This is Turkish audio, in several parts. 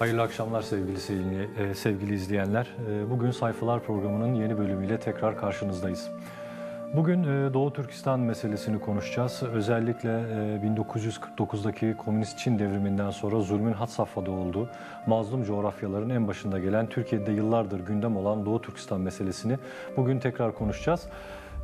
Hayırlı akşamlar sevgili sevgili, e, sevgili izleyenler. E, Bugün Sayfalar programının yeni bölümüyle tekrar karşınızdayız. Bugün e, Doğu Türkistan meselesini konuşacağız. Özellikle e, 1949'daki Komünist Çin devriminden sonra zulmün had safhada olduğu mazlum coğrafyaların en başında gelen Türkiye'de yıllardır gündem olan Doğu Türkistan meselesini bugün tekrar konuşacağız.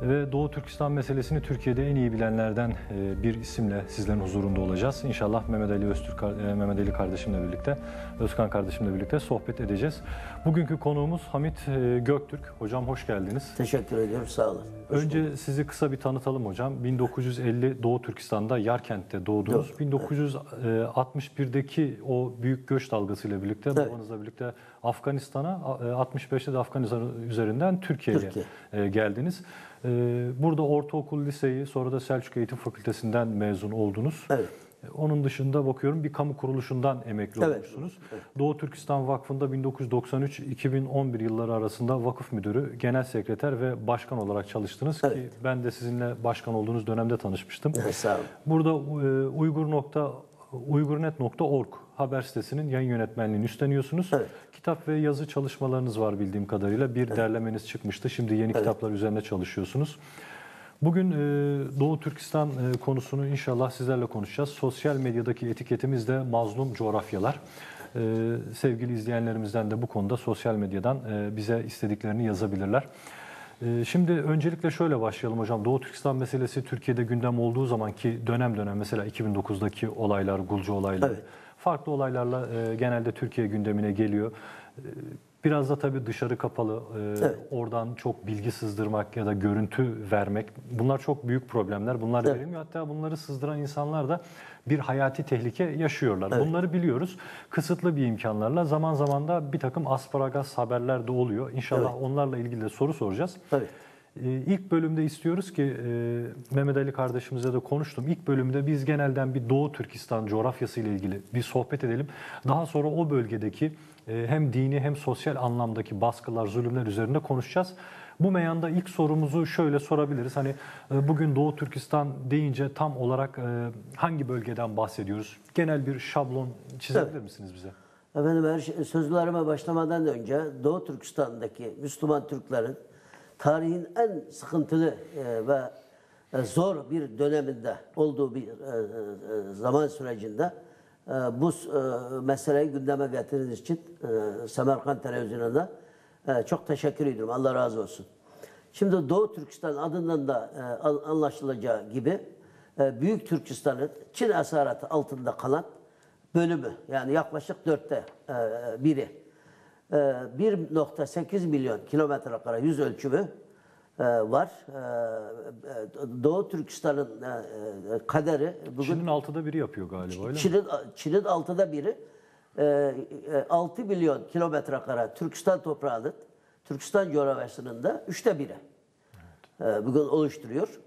Ve Doğu Türkistan meselesini Türkiye'de en iyi bilenlerden e, bir isimle sizlerin huzurunda olacağız. İnşallah Mehmet Ali Öztürk, e, Mehmet Ali kardeşimle birlikte, Özkan kardeşimle birlikte sohbet edeceğiz. Bugünkü konuğumuz Hamit e, Göktürk. Hocam hoş geldiniz. Teşekkür ediyorum, sağ olun. Önce sizi kısa bir tanıtalım hocam. 1950 Doğu Türkistan'da Yarkent'te doğdunuz. 1961'deki o büyük göç dalgasıyla birlikte, Evet. babanızla birlikte Afganistan'a, e, 65'te de Afganistan üzerinden Türkiye'ye Türkiye. geldiniz. E, Burada ortaokul, liseyi, sonra da Selçuk Eğitim Fakültesinden mezun oldunuz. Evet. E, Onun dışında bakıyorum bir kamu kuruluşundan emekli Evet. olmuşsunuz. Doğu Türkistan Vakfı'nda 1993-2011 yılları arasında vakıf müdürü, genel sekreter ve başkan olarak çalıştınız ki Evet. ben de sizinle başkan olduğunuz dönemde tanışmıştım. Evet, sağ olun. Burada e, Uygur nokta uygurnet.org haber sitesinin yayın yönetmenliğini üstleniyorsunuz. Evet. Kitap ve yazı çalışmalarınız var bildiğim kadarıyla. Bir derlemeniz çıkmıştı. Şimdi yeni kitaplar üzerine çalışıyorsunuz. Bugün e, Doğu Türkistan e, konusunu inşallah sizlerle konuşacağız. Sosyal medyadaki etiketimiz de mazlum coğrafyalar. E, sevgili izleyenlerimizden de bu konuda sosyal medyadan e, bize istediklerini yazabilirler. E, Şimdi öncelikle şöyle başlayalım hocam. Doğu Türkistan meselesi Türkiye'de gündem olduğu zaman ki dönem dönem mesela 2009'daki olaylar, Gulcu olayları, Evet. Farklı olaylarla e, genelde Türkiye gündemine geliyor. E, Biraz da tabii dışarı kapalı, e, Evet. oradan çok bilgi sızdırmak ya da görüntü vermek bunlar çok büyük problemler. Bunlar Evet. verilmiyor. Hatta bunları sızdıran insanlar da bir hayati tehlike yaşıyorlar. Evet. Bunları biliyoruz. Kısıtlı bir imkanlarla zaman zaman da bir takım asparagas haberler de oluyor. İnşallah Evet. onlarla ilgili de soru soracağız. Tabii. Ee, İlk bölümde istiyoruz ki e, Mehmet Ali kardeşimizle de konuştum. İlk bölümde biz genelden bir Doğu Türkistan coğrafyası ile ilgili bir sohbet edelim. Daha sonra o bölgedeki e, hem dini hem sosyal anlamdaki baskılar, zulümler üzerinde konuşacağız. Bu meyanda ilk sorumuzu şöyle sorabiliriz. Hani e, bugün Doğu Türkistan deyince tam olarak hangi bölgeden bahsediyoruz? Genel bir şablon çizebilir Evet. misiniz bize? Efendim her şey, sözlerime başlamadan önce Doğu Türkistan'daki Müslüman Türklerin tarihin en sıkıntılı e, ve e, zor bir döneminde olduğu bir e, zaman sürecinde bu meseleyi gündeme getirdiğiniz için Semerkant Televizyonu'na çok teşekkür ediyorum. Allah razı olsun. Şimdi Doğu Türkistan adından da an- anlaşılacağı gibi Büyük Türkistan'ın Çin esaretı altında kalan bölümü yani yaklaşık dörtte biri. E, 1.8 milyon kilometre kare yüz ölçümü e, var. E, e, Doğu Türkistan'ın e, kaderi bugün Çin'in altıda biri yapıyor galiba öyle mi? Çin'in Çin'in altıda biri e, e, 6 milyon kilometre kare Türkistan toprağının Türkistan coğrafyasının da üçte biri e, bugün oluşturuyor.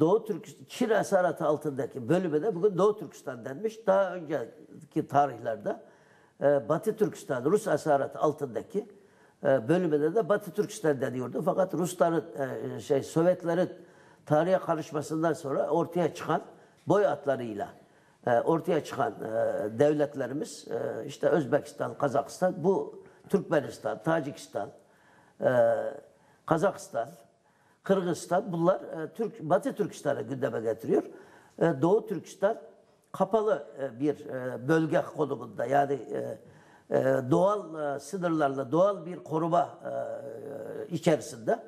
Doğu Türk Çin esaretı altındaki bölüme de bugün Doğu Türkistan denmiş. Daha önceki tarihlerde e, Batı Türkistan Rus esareti altındaki e, bölümüne de Batı Türkistan deniyordu. Fakat Rusların e, şey Sovyetlerin tarihe karışmasından sonra ortaya çıkan boy atlarıyla e, ortaya çıkan e, devletlerimiz işte Özbekistan, Kazakistan, bu Türkmenistan, Tacikistan, Kazakistan, Kırgızistan bunlar Türk Batı Türkistan'ı gündeme getiriyor. Doğu Türkistan kapalı e, bir e, bölge konumunda yani e, doğal sınırlarla doğal bir koruma içerisinde.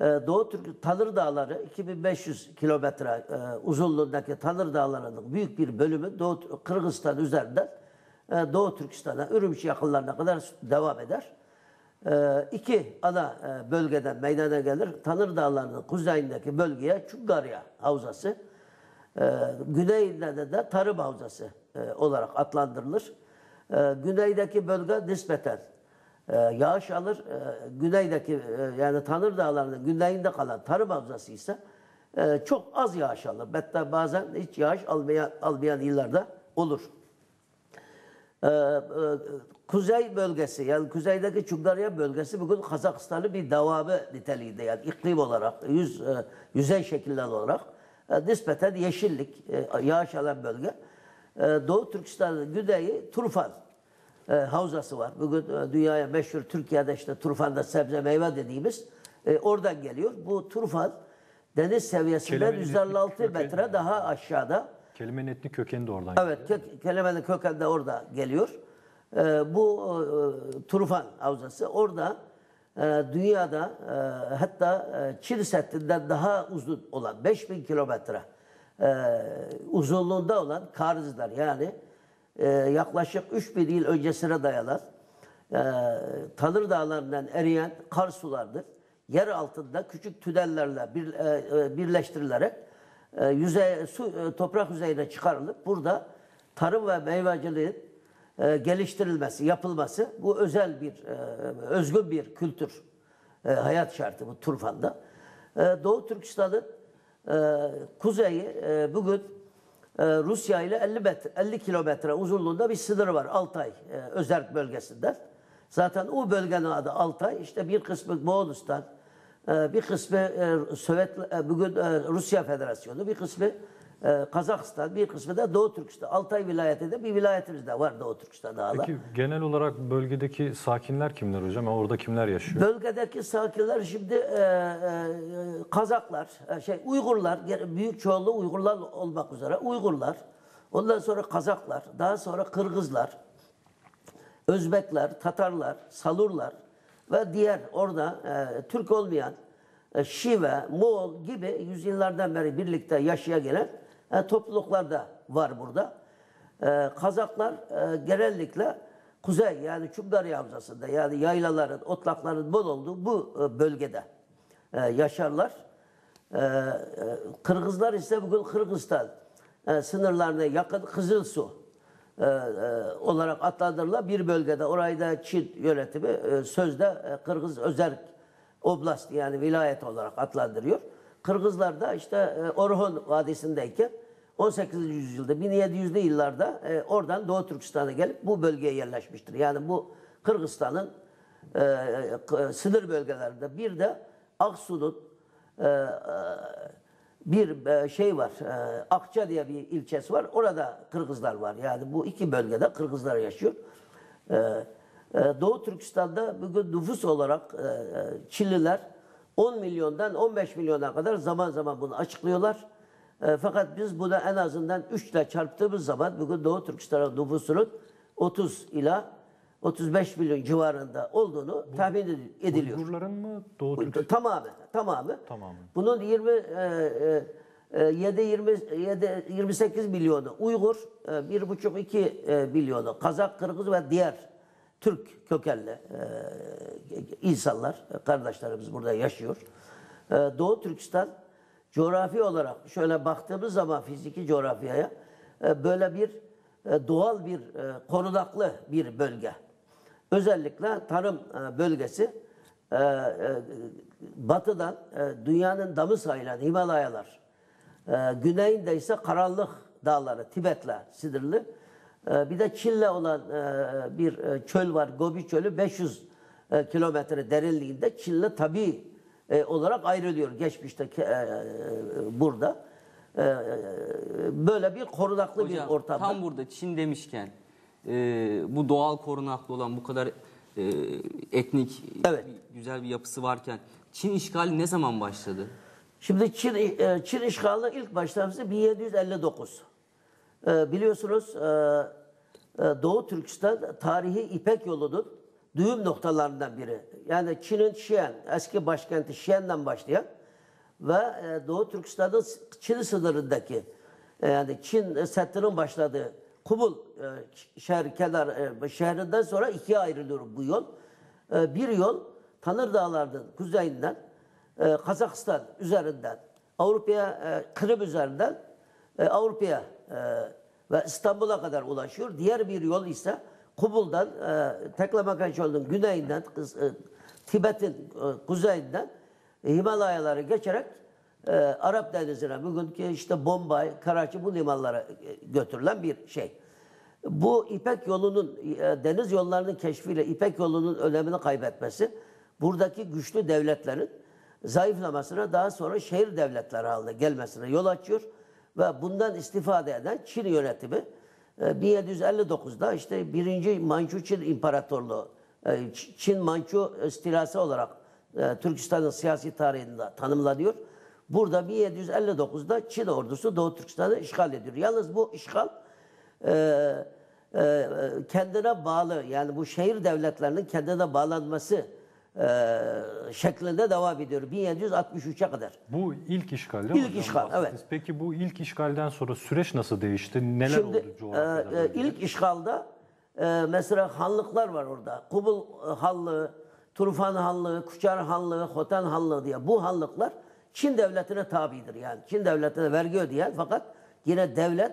Doğu Türk Tanır Dağları 2500 kilometre uzunluğundaki Tanır Dağları'nın büyük bir bölümü Doğu Kırgızistan üzerinden Doğu Türkistan'a, Ürümçi yakınlarına kadar devam eder. İki ana bölgeden meydana gelir. Tanır Dağları'nın kuzeyindeki bölgeye Çungarya Havzası, e, güneyinde de, de Tarım Havzası e, olarak adlandırılır. E, güneydeki bölge nispeten e, yağış alır. E, güneydeki e, yani Tanır Dağları'nın güneyinde kalan Tarım Havzası ise e, çok az yağış alır. Hatta bazen hiç yağış almayan, almayan yıllarda olur. Ee, e, kuzey bölgesi yani kuzeydeki Çungarya bölgesi bugün Kazakistan'ın bir devamı niteliğinde yani iklim olarak yüz e, yüzey şekiller olarak e, nispeten yeşillik e, yağış alan bölge. e, Doğu Türkistan'ın güneyi Turfan e, havzası var. Bugün e, dünyaya meşhur Türkiye'de işte Turfan'da sebze meyve dediğimiz e, oradan geliyor. Bu Turfan deniz seviyesinden Kelimenin 156 kökeni- metre daha aşağıda. Kelimenin etnik kökeni de oradan Evet, kö- kelimenin kökeni de orada geliyor. Bu e, Turfan Havzası orada dünyada e, hatta e, Çin Seddi'nden daha uzun olan 5000 kilometre e, uzunluğunda olan karzlar yani yaklaşık 3000 yıl öncesine dayanan Tanrı Dağları'ndan eriyen kar sulardır. Yer altında küçük tünellerle bir, birleştirilerek yüzey su toprak yüzeyine çıkarılıp burada tarım ve meyveciliğin e, geliştirilmesi, yapılması bu özel bir e, özgün bir kültür e, hayat şartı bu Turfan'da. Doğu Türkistan'ın kuzeyi bugün Rusya ile 50 metre, 50 kilometre uzunluğunda bir sınır var Altay e, özerk bölgesinden. Zaten o bölgenin adı Altay. İşte bir kısmı Moğolistan, bir kısmı Sovyet, bugün Rusya Federasyonu, bir kısmı e, Kazakistan, bir kısmı da Doğu Türkistan. Altay vilayetinde bir vilayetimiz de var Doğu Türkistan'da hala. Peki genel olarak bölgedeki sakinler kimler hocam? Yani Orada kimler yaşıyor? Bölgedeki sakinler şimdi e, e, Kazaklar, e, şey Uygurlar, büyük çoğunluğu Uygurlar olmak üzere Uygurlar, ondan sonra Kazaklar, daha sonra Kırgızlar, Özbekler, Tatarlar, Salurlar ve diğer orada e, Türk olmayan e, Şive, Moğol gibi yüzyıllardan beri birlikte yaşaya gelen e, topluluklar da var burada. E, Kazaklar e, genellikle kuzey yani Çumdari Havzası'nda yani yaylaların, otlakların bol olduğu bu e, bölgede e, yaşarlar. E, e, Kırgızlar ise bugün Kırgızistan e, sınırlarına yakın Kızılsu e, e, olarak adlandırılan bir bölgede. Orayı da Çin yönetimi e, sözde e, Kırgız Özerk Oblast yani vilayet olarak adlandırıyor. Kırgızlar da işte e, Orhon Vadisi'ndeyken 18. yüzyılda 1700'lü yıllarda e, oradan Doğu Türkistan'a gelip bu bölgeye yerleşmiştir. Yani bu Kırgızistan'ın e, sınır bölgelerinde bir de Aksu'nun bir şey var. Akça diye bir ilçesi var. Orada Kırgızlar var. Yani bu iki bölgede Kırgızlar yaşıyor. Doğu Türkistan'da bugün nüfus olarak Çinliler 10 milyondan 15 milyona kadar zaman zaman bunu açıklıyorlar. E, fakat biz bunu en azından 3 ile çarptığımız zaman bugün Doğu Türkistan'ın nüfusunun 30 ila 35 milyon civarında olduğunu tahmin edi- ediliyor. Uygurların mı? Doğu Bu- Türk Tamamı, tamamı. Tamamı. Bunun 20 e, e, 7 20 7 28 milyonu Uygur, e, 1,5 2 e, milyonu Kazak, Kırgız ve diğer Türk kökenli e, insanlar, kardeşlerimiz burada yaşıyor. E, Doğu Türkistan coğrafi olarak şöyle baktığımız zaman fiziki coğrafyaya e, böyle bir e, doğal bir e, korunaklı bir bölge. Özellikle tarım e, bölgesi batıdan dünyanın damı sayılan Himalayalar, e, güneyinde ise karanlık dağları Tibet'le sınırlı. Bir de Çin'le olan bir çöl var, Gobi Çölü 500 e, kilometre derinliğinde Çin'le tabi e, olarak ayrılıyor geçmişte e, burada. E, böyle bir korunaklı Hocam bir ortamda. tam burada Çin demişken e, bu doğal korunaklı olan bu kadar e, etnik Evet. güzel bir yapısı varken Çin işgali ne zaman başladı? Şimdi Çin, e, Çin işgali ilk başlaması 1759. E, Biliyorsunuz e, Doğu Türkistan tarihi İpek yolunun düğüm noktalarından biri. Yani Çin'in Şiyan, eski başkenti Şiyan'dan başlayan ve e, Doğu Türkistan'ın Çin sınırındaki e, yani Çin Seddi'nin başladığı Kubul e, şehir kenar e, şehrinden sonra ikiye ayrılıyor bu yol. E, Bir yol Tanır Dağları'nın kuzeyinden e, Kazakistan üzerinden Avrupa'ya e, Kırım üzerinden e, Avrupa'ya e, ve İstanbul'a kadar ulaşıyor. Diğer bir yol ise Kubul'dan e, Teklemakan yolunun güneyinden e, Tibet'in e, kuzeyinden e, Himalayaları geçerek e, Arap Denizi'ne bugünkü işte Bombay, Karachi bu limanlara e, götürülen bir şey. Bu İpek yolunun, e, deniz yollarının keşfiyle İpek yolunun önemini kaybetmesi, buradaki güçlü devletlerin zayıflamasına daha sonra şehir devletleri haline gelmesine yol açıyor. Ve bundan istifade eden Çin yönetimi 1759'da işte birinci Mançu Çin İmparatorluğu, e, Çin Mançu istilası olarak e, Türkistan'ın siyasi tarihinde tanımlanıyor. Burada 1759'da Çin ordusu Doğu Türkistan'ı işgal ediyor. Yalnız bu işgal e, kendine bağlı yani bu şehir devletlerinin kendine bağlanması e, şeklinde devam ediyor 1763'e kadar. Bu ilk işgal değil mi? İlk hocam işgal, evet. Peki bu ilk işgalden sonra süreç nasıl değişti? Neler Şimdi oldu e, coğrafyada? e, bölgede? ilk işgalda e, mesela hanlıklar var orada. Kubul e, Hanlığı, Turfan Hanlığı, Kuçar Hanlığı, Hotan Hanlığı diye bu hanlıklar Çin devletine tabidir. Yani Çin devletine vergi ödeyen fakat yine devlet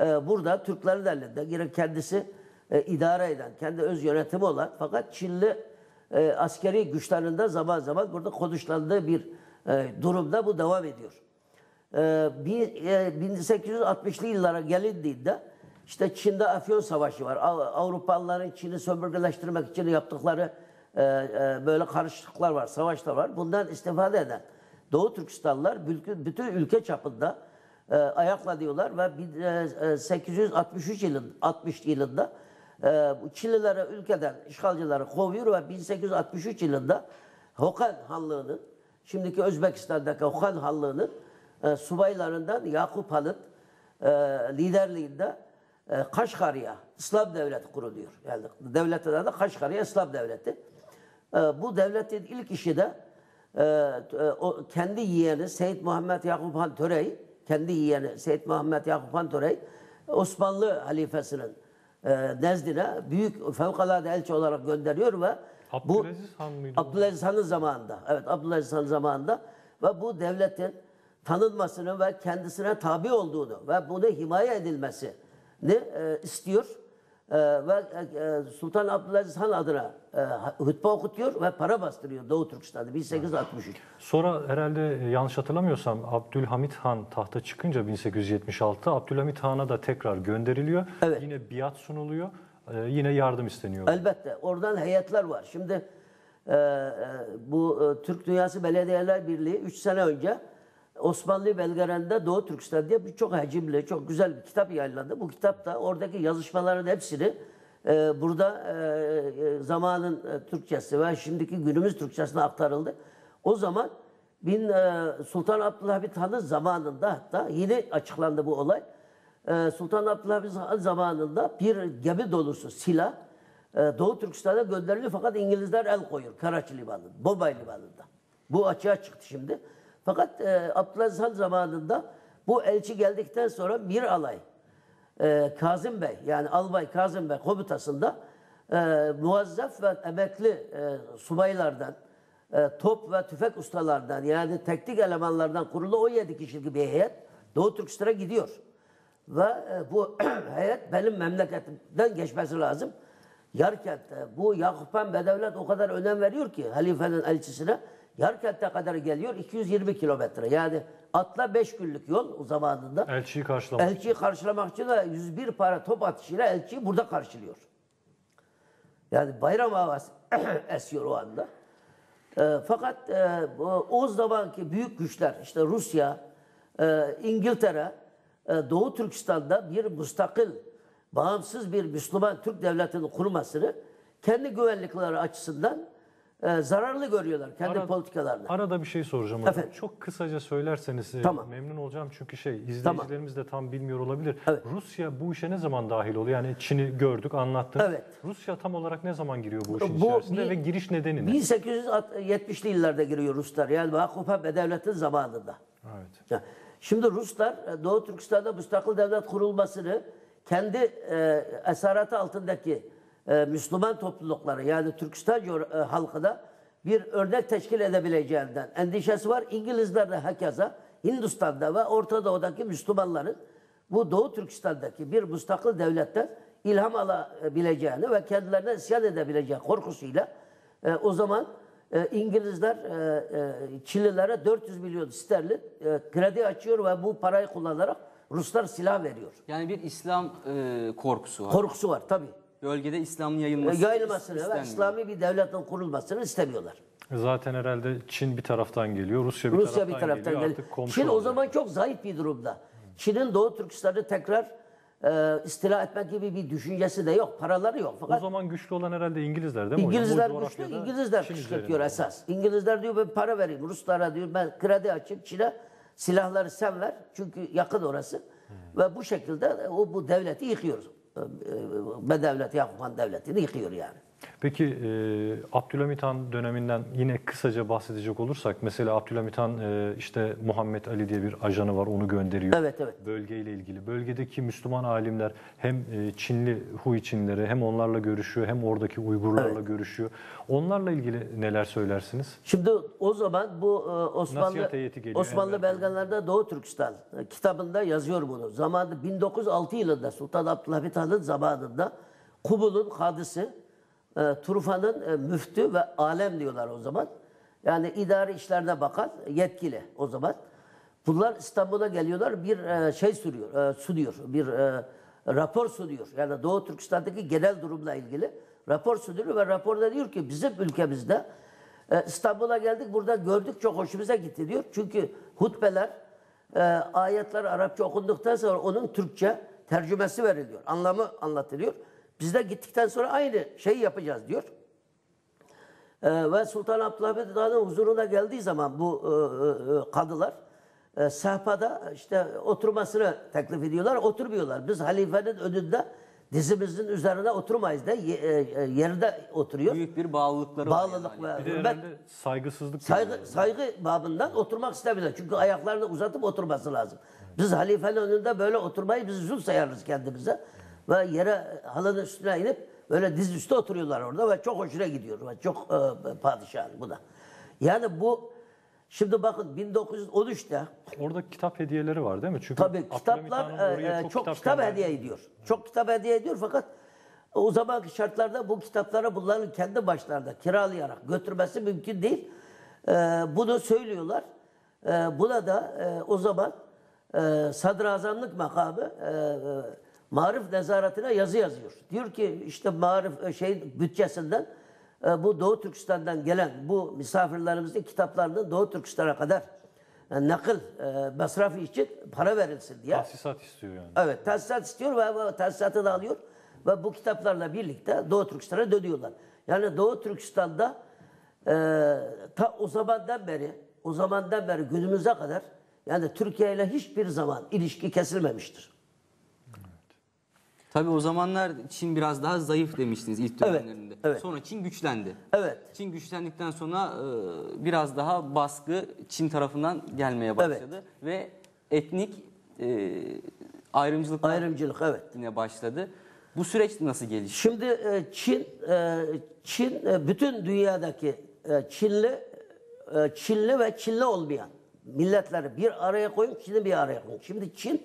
e, burada Türklerin elinde yine kendisi e, idare eden, kendi öz yönetimi olan fakat Çinli e, askeri güçlerinde zaman zaman burada konuşlandığı bir e, durumda bu devam ediyor. Bir, e, 1860'lı yıllara gelindiğinde işte Çin'de Afyon Savaşı var. Av- Avrupalıların Çin'i sömürgeleştirmek için yaptıkları e, e, böyle karışıklıklar var, savaşlar var. Bundan istifade eden Doğu Türkistanlılar bütün, ülke çapında e, ayaklanıyorlar ve bir, e, e, 863 yılın 60 yılında e, bu Çinlilere ülkeden işgalcileri kovuyor ve 1863 yılında Hokan Hanlığı'nın şimdiki Özbekistan'daki Hokan Hanlığı'nın e, subaylarından Yakup Han'ın e, liderliğinde e, Kaşgarya İslam Devleti kuruluyor. Yani devletin adı Kaşgarya İslam Devleti. E, bu devletin ilk işi de e, e, o kendi yeğeni Seyit Muhammed Yakup Han Törey, kendi yeğeni Seyit Muhammed Yakup Han Törey, Osmanlı halifesinin e, nezdine büyük fevkalade elçi olarak gönderiyor ve bu Abdülaziz Han mıydı? Abdülaziz Han'ın zamanında. Evet Abdülaziz Han'ın zamanında ve bu devletin tanınmasını ve kendisine tabi olduğunu ve bunu himaye edilmesini e, istiyor. E, ve e, Sultan Abdülaziz Han adına e, hutbe okutuyor ve para bastırıyor Doğu Türkistan'da 1863. Sonra herhalde e, yanlış hatırlamıyorsam Abdülhamit Han tahta çıkınca 1876'da Abdülhamit Han'a da tekrar gönderiliyor. Evet. Yine biat sunuluyor. Yine yardım isteniyor. Elbette oradan heyetler var. Şimdi bu Türk Dünyası Belediyeler Birliği 3 sene önce Osmanlı Belgeren'de Doğu Türkistan diye bir çok hacimli, çok güzel bir kitap yayınlandı. Bu kitapta oradaki yazışmaların hepsini e, burada e, e, zamanın e, Türkçesi ve şimdiki günümüz Türkçesine aktarıldı. O zaman bin, e, Sultan Abdülhamit Han'ın zamanında hatta yeni açıklandı bu olay. E, Sultan Abdülhamit Han zamanında bir gemi dolusu silah e, Doğu Türkistan'a gönderiliyor fakat İngilizler el koyuyor Karaçi Limanı'nda, Bombay Limanı'nda. Bu açığa çıktı şimdi. Fakat e, Abdülaziz Han zamanında bu elçi geldikten sonra bir alay e, Kazım Bey yani Albay Kazım Bey komutasında e, muazzaf ve emekli e, subaylardan, e, top ve tüfek ustalardan yani teknik elemanlardan kurulu 17 kişilik bir heyet Doğu Türkistan'a gidiyor. Ve e, bu heyet benim memleketimden geçmesi lazım. Yarkent'te bu Yakup Han Bedevlet o kadar önem veriyor ki halifenin elçisine. Yarkent'e kadar geliyor 220 kilometre. Yani atla 5 günlük yol o zamanında. Elçiyi karşılamak. Elçiyi karşılamak için de 101 para top atışıyla elçiyi burada karşılıyor. Yani bayram havası esiyor o anda. E, fakat e, o zamanki büyük güçler işte Rusya, e, İngiltere, e, Doğu Türkistan'da bir müstakil, bağımsız bir Müslüman Türk devletini kurmasını kendi güvenlikleri açısından e, zararlı görüyorlar kendi Ara- politikalarına. Arada bir şey soracağım hocam. Efendim? Çok kısaca söylerseniz e, Tamam. memnun olacağım çünkü şey izleyicilerimiz de tam bilmiyor olabilir. Evet. Rusya bu işe ne zaman dahil oluyor? Yani Çin'i gördük, anlattın. Evet. Rusya tam olarak ne zaman giriyor bu işin Bu içerisinde bir- ve giriş nedeni ne? 1870'li yıllarda giriyor Ruslar. Yani Yakup Han Bedevlet'in zamanında. Evet. Ya, Şimdi Ruslar e, Doğu Türkistan'da müstakil devlet kurulmasını kendi e, esaretı altındaki e, Müslüman toplulukları yani Türkistan e, halkına bir örnek teşkil edebileceğinden endişesi var. İngilizler de hakeza Hindistan'da ve Orta Doğu'daki Müslümanların bu Doğu Türkistan'daki bir müstakil devletten ilham alabileceğini ve kendilerine isyan edebileceği korkusuyla e, o zaman e, İngilizler e, e, Çinlilere 400 milyon sterlin e, kredi açıyor ve bu parayı kullanarak Ruslar silah veriyor. Yani bir İslam e, korkusu var. Korkusu var tabii. Bölgede İslam'ın E, yayılması Yayılmasını ve istenmiyor. İslami bir devletin kurulmasını istemiyorlar. Zaten herhalde Çin bir taraftan geliyor, Rusya bir Rusya taraftan, bir taraftan geliyor. geliyor. Artık komşu Çin o zaman çok zayıf bir durumda. Çin'in Doğu Türkistan'ı tekrar e, istila etmek gibi bir düşüncesi de yok. Paraları yok. O Fakat zaman güçlü olan herhalde İngilizler değil mi hocam? İngilizler O güçlü, coğrafyada İngilizler Çin kışkırtıyor üzerinde. esas. İngilizler diyor ben para vereyim. Ruslara diyor ben kredi açayım Çin'e silahları sen ver. Çünkü yakın orası. Ve bu şekilde o bu devleti yıkıyor. E, e, Be devleti Yakup devletini yıkıyor yani. Peki e, Abdülhamit Han döneminden yine kısaca bahsedecek olursak mesela Abdülhamit Han e, işte Muhammed Ali diye bir ajanı var onu gönderiyor. Evet evet. Bölgeyle ilgili. Bölgedeki Müslüman alimler hem e, Çinli Hui Çinleri hem onlarla görüşüyor hem oradaki Uygurlarla görüşüyor. Onlarla ilgili neler söylersiniz? Şimdi o zaman bu e, Osmanlı Osmanlı belgelerde Doğu Türkistan e, kitabında yazıyor bunu. Zamanında 1906 yılında Sultan Abdülhamit Han'ın zamanında Kubul'un kadısı e, Turfan'ın e, müftü ve alem diyorlar o zaman. Yani idari işlerine bakan yetkili o zaman. Bunlar İstanbul'a geliyorlar bir e, şey sürüyor, e, sunuyor. Bir e, rapor sunuyor. Yani Doğu Türkistan'daki genel durumla ilgili rapor sunuyor ve raporda diyor ki bizim ülkemizde e, İstanbul'a geldik burada gördük çok hoşumuza gitti diyor. Çünkü hutbeler, e, ayetler Arapça okunduktan sonra onun Türkçe tercümesi veriliyor. Anlamı anlatılıyor. Biz de gittikten sonra aynı şeyi yapacağız diyor. E, ve Sultan Abdülhamit Han'ın huzuruna geldiği zaman bu e, e, kadılar e, sehpada işte oturmasını teklif ediyorlar. Oturmuyorlar. Biz halifenin önünde dizimizin üzerine oturmayız da ye- e, e, yerde oturuyor. Büyük bir bağlılıkları var. Bağlılık yani. ve Bir de hürmet herhalde saygısızlık Saygı, görüyorlar. saygı babından oturmak istemiyorlar. Çünkü ayaklarını uzatıp oturması lazım. Biz halifenin önünde böyle oturmayı biz zul sayarız kendimize. Ve yere halının üstüne inip böyle diz üstü oturuyorlar orada ve çok hoşuna gidiyor. Ve çok e, padişah bu da. Yani bu şimdi bakın 1913'te Orada kitap hediyeleri var değil mi? Çünkü Tabii kitaplar e, e, çok, kitap, gönderdi. hediye ediyor. Çok kitap hediye ediyor fakat o zamanki şartlarda bu kitapları bunların kendi başlarında kiralayarak götürmesi mümkün değil. E, bunu söylüyorlar. E, buna da e, o zaman e, sadrazamlık makamı e, e, marif nezaretine yazı yazıyor. Diyor ki işte marif e, şey bütçesinden e, bu Doğu Türkistan'dan gelen bu misafirlerimizin kitaplarının Doğu Türkistan'a kadar e, nakıl masrafı için para verilsin diye. Tahsisat istiyor yani. Evet, tahsisat istiyor ve tahsisatı da alıyor ve bu kitaplarla birlikte Doğu Türkistan'a dönüyorlar. Yani Doğu Türkistan'da e, ta o zamandan beri, o zamandan beri günümüze kadar yani Türkiye ile hiçbir zaman ilişki kesilmemiştir. Tabii o zamanlar Çin biraz daha zayıf demiştiniz ilk Evet, dönemlerinde. evet. Sonra Çin güçlendi. Evet. Çin güçlendikten sonra e, biraz daha baskı Çin tarafından gelmeye başladı ve etnik e, ayrımcılıklar Ayrımcılık evet. yine başladı. Bu süreç nasıl gelişti? Şimdi e, Çin e, Çin e, bütün dünyadaki e, Çinli e, Çinli ve Çinli olmayan milletleri bir araya koyun, Çin'i bir araya koyun. Şimdi Çin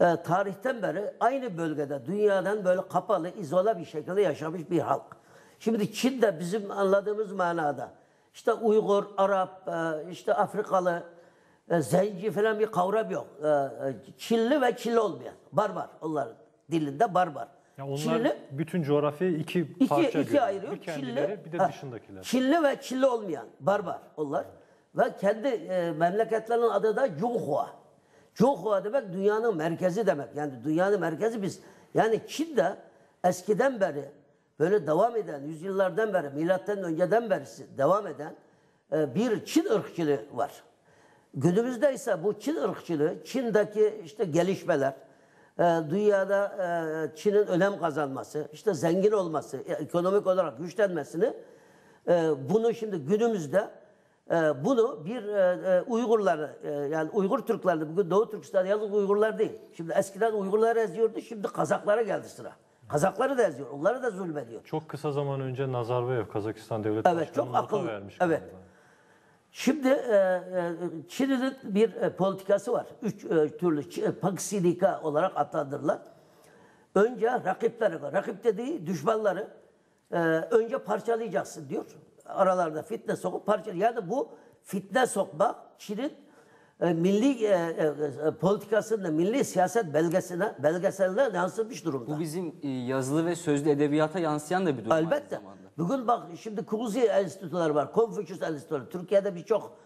e, tarihten beri aynı bölgede dünyadan böyle kapalı, izole bir şekilde yaşamış bir halk. Şimdi Çin de bizim anladığımız manada işte Uygur, Arap, e, işte Afrikalı, e, zenci falan bir kavram yok. E, e, Çinli ve Çinli olmayan. Barbar onların dilinde barbar. Ya onlar Çinli bütün coğrafyayı iki, iki, parça iki görüyor. ayırıyor. Bir kendileri Çinli, bir de ha, dışındakiler. Çinli ve Çinli olmayan barbar onlar. Ve kendi e, memleketlerinin adı da Cunhua. Cunhua demek dünyanın merkezi demek. Yani dünyanın merkezi biz. Yani Çin'de eskiden beri böyle devam eden, yüzyıllardan beri, milattan önceden beri devam eden e, bir Çin ırkçılığı var. Günümüzde ise bu Çin ırkçılığı, Çin'deki işte gelişmeler, e, dünyada e, Çin'in önem kazanması, işte zengin olması, ekonomik olarak güçlenmesini bunu şimdi günümüzde bunu bir e, e, Uygurlar e, yani Uygur Türkleri bugün Doğu Türkistan yalnız Uygurlar değil. Şimdi eskiden Uygurlar eziyordu şimdi Kazaklara geldi sıra. Kazakları da eziyor. Onları da zulmediyor. Çok kısa zaman önce Nazarbayev Kazakistan Devlet Evet, Başkanı çok akıllı. vermiş. Evet. galiba. Şimdi e, Çin'in bir e, politikası var. Üç e, türlü Paksidika olarak adlandırılan. Önce rakipleri. Rakip dediği düşmanları e, önce parçalayacaksın diyor. Aralarında fitne sokup parçal. Yani bu fitne sokmak Çin'in e, milli e, e, politikasında, milli siyaset belgesine, belgeseline yansımış durumda. Bu bizim e, yazılı ve sözlü edebiyata yansıyan da bir durum Elbette. Bugün bak şimdi Kuruzi enstitüleri var, Konfüçyüs enstitüleri. Türkiye'de birçok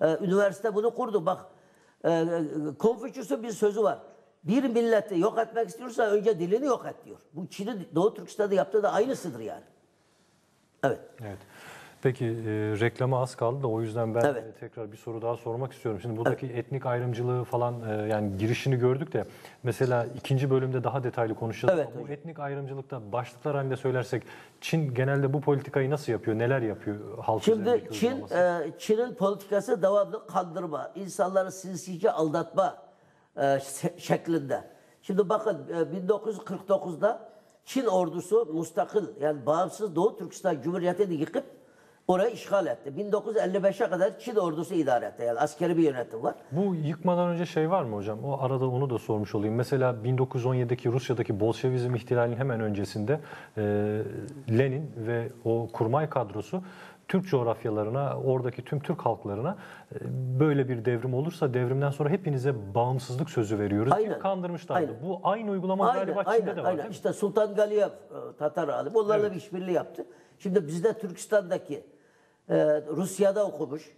e, üniversite bunu kurdu. Bak e, Konfüçyüs'ün bir sözü var. bir milleti yok etmek istiyorsa önce dilini yok et diyor. Bu Çin'in Doğu Türkistan'da yaptığı da aynısıdır yani. Evet. Evet. Peki e, reklama az kaldı da o yüzden ben Evet. e, tekrar bir soru daha sormak istiyorum. Şimdi buradaki etnik ayrımcılığı falan e, yani girişini gördük de mesela ikinci bölümde daha detaylı konuşacağız. Evet Ama bu etnik ayrımcılıkta başlıklar halinde söylersek Çin genelde bu politikayı nasıl yapıyor? Neler yapıyor halk Şimdi Çin e, Çin'in politikası devamlı kandırma, insanları sinsice aldatma e, şe- şeklinde. Şimdi bakın e, 1949'da Çin ordusu mustakil yani bağımsız Doğu Türkistan Cumhuriyeti'ni yıkıp orayı işgal etti. 1955'e kadar Çin ordusu idare etti. Yani askeri bir yönetim var. Bu yıkmadan önce şey var mı hocam? O arada onu da sormuş olayım. Mesela 1917'deki Rusya'daki Bolşevizm ihtilalinin hemen öncesinde e, Lenin ve o kurmay kadrosu Türk coğrafyalarına, oradaki tüm Türk halklarına e, böyle bir devrim olursa devrimden sonra hepinize bağımsızlık sözü veriyoruz diye Aynen. kandırmışlardı. Aynen. Bu aynı uygulama Aynen, galiba Çin'de aynen, de var aynen. değil mi? İşte Sultan Galiyev e, Tatar alim onlarla bir işbirliği yaptı. Şimdi bizde Türkistan'daki e, Rusya'da okumuş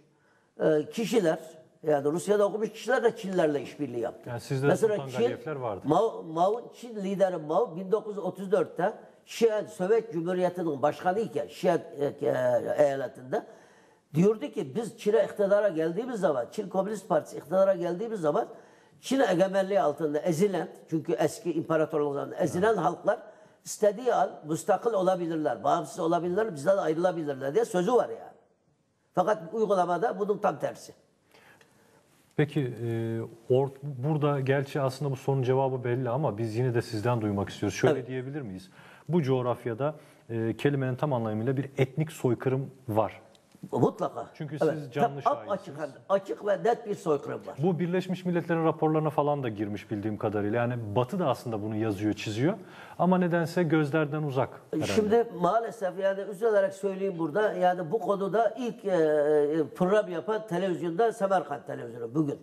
e, kişiler yani Rusya'da okumuş kişiler de Çinlerle işbirliği yaptı. Yani sizde Sultan Galiyevler vardı. Mao, Mao, Çin lideri Mao 1934'te Şian Sovyet Cumhuriyeti'nin başkanı iken Şian e, e, eyaletinde diyordu ki biz Çin'e iktidara geldiğimiz zaman Çin Komünist Partisi iktidara geldiğimiz zaman Çin egemenliği altında ezilen çünkü eski imparatorluklarında ezilen halklar istediği an müstakil olabilirler, bağımsız olabilirler, bizden ayrılabilirler diye sözü var yani. Fakat uygulamada bunun tam tersi. Peki e, or, burada gerçi aslında bu sorunun cevabı belli ama biz yine de sizden duymak istiyoruz. Şöyle Evet. diyebilir miyiz? Bu coğrafyada e, kelimenin tam anlamıyla bir etnik soykırım var. Mutlaka. Çünkü siz canlı Tam Açık, açık ve net bir soykırım var. Bu Birleşmiş Milletler'in raporlarına falan da girmiş bildiğim kadarıyla. Yani Batı da aslında bunu yazıyor, çiziyor. Ama nedense gözlerden uzak. herhalde. Şimdi maalesef yani üzülerek söyleyeyim burada yani bu konuda ilk e, e, program yapan televizyonda Semerkant televizyonu bugün.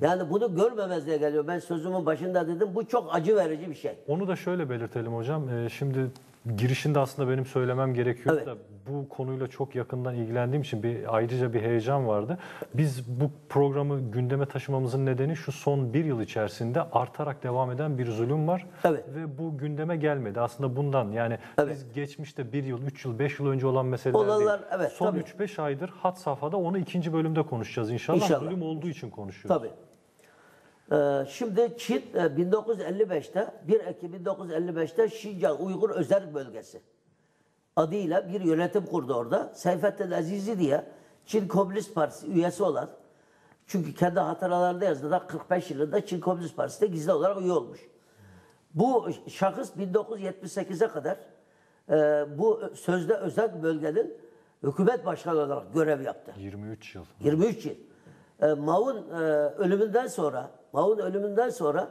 Yani bunu görmemezliğe geliyor. Ben sözümün başında dedim bu çok acı verici bir şey. Onu da şöyle belirtelim hocam. Ee, şimdi girişinde aslında benim söylemem gerekiyor Evet. da bu konuyla çok yakından ilgilendiğim için bir ayrıca bir heyecan vardı. Biz bu programı gündeme taşımamızın nedeni şu son bir yıl içerisinde artarak devam eden bir zulüm var. Evet. Ve bu gündeme gelmedi. Aslında bundan yani Evet. biz geçmişte bir yıl, üç yıl, beş yıl önce olan meseleler Olanlar, değil. evet, Son tabii. 3-5 aydır hat safhada onu ikinci bölümde konuşacağız inşallah. İnşallah. Zulüm olduğu için konuşuyoruz. Tabii. Ee, şimdi Çin e, 1955'te 1 Ekim 1955'te Şincan Uygur Özel Bölgesi adıyla bir yönetim kurdu orada. Seyfettin Azizi diye Çin Komünist Partisi üyesi olan çünkü kendi hatıralarında yazdı da 45 yılında Çin Komünist Partisi'nde gizli olarak üye olmuş. Bu şahıs 1978'e kadar e, bu sözde özel bölgenin hükümet başkanı olarak görev yaptı. 23 yıl. 23 yıl. E, Mao'nun e, ölümünden sonra, Mao'nun ölümünden sonra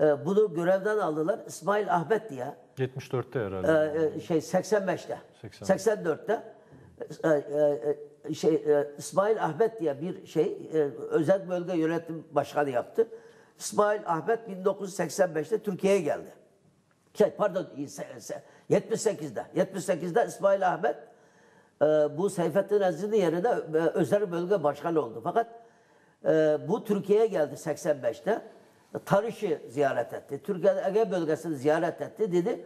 e, bunu görevden aldılar. İsmail Ahmet diye 74'te herhalde. e, e, şey 85'te, 80. 84'te e, e, e, şey e, İsmail Ahmet diye bir şey e, özel bölge yönetim başkanı yaptı. İsmail Ahmet 1985'te Türkiye'ye geldi. Şey, pardon se- se- 78'de. 78'de İsmail Ahmet e, bu Seyfettin Azizi'nin yerine e, özel bölge başkanı oldu. Fakat e, bu Türkiye'ye geldi 85'te. Tarış'ı ziyaret etti. Türkiye'de Ege bölgesini ziyaret etti. Dedi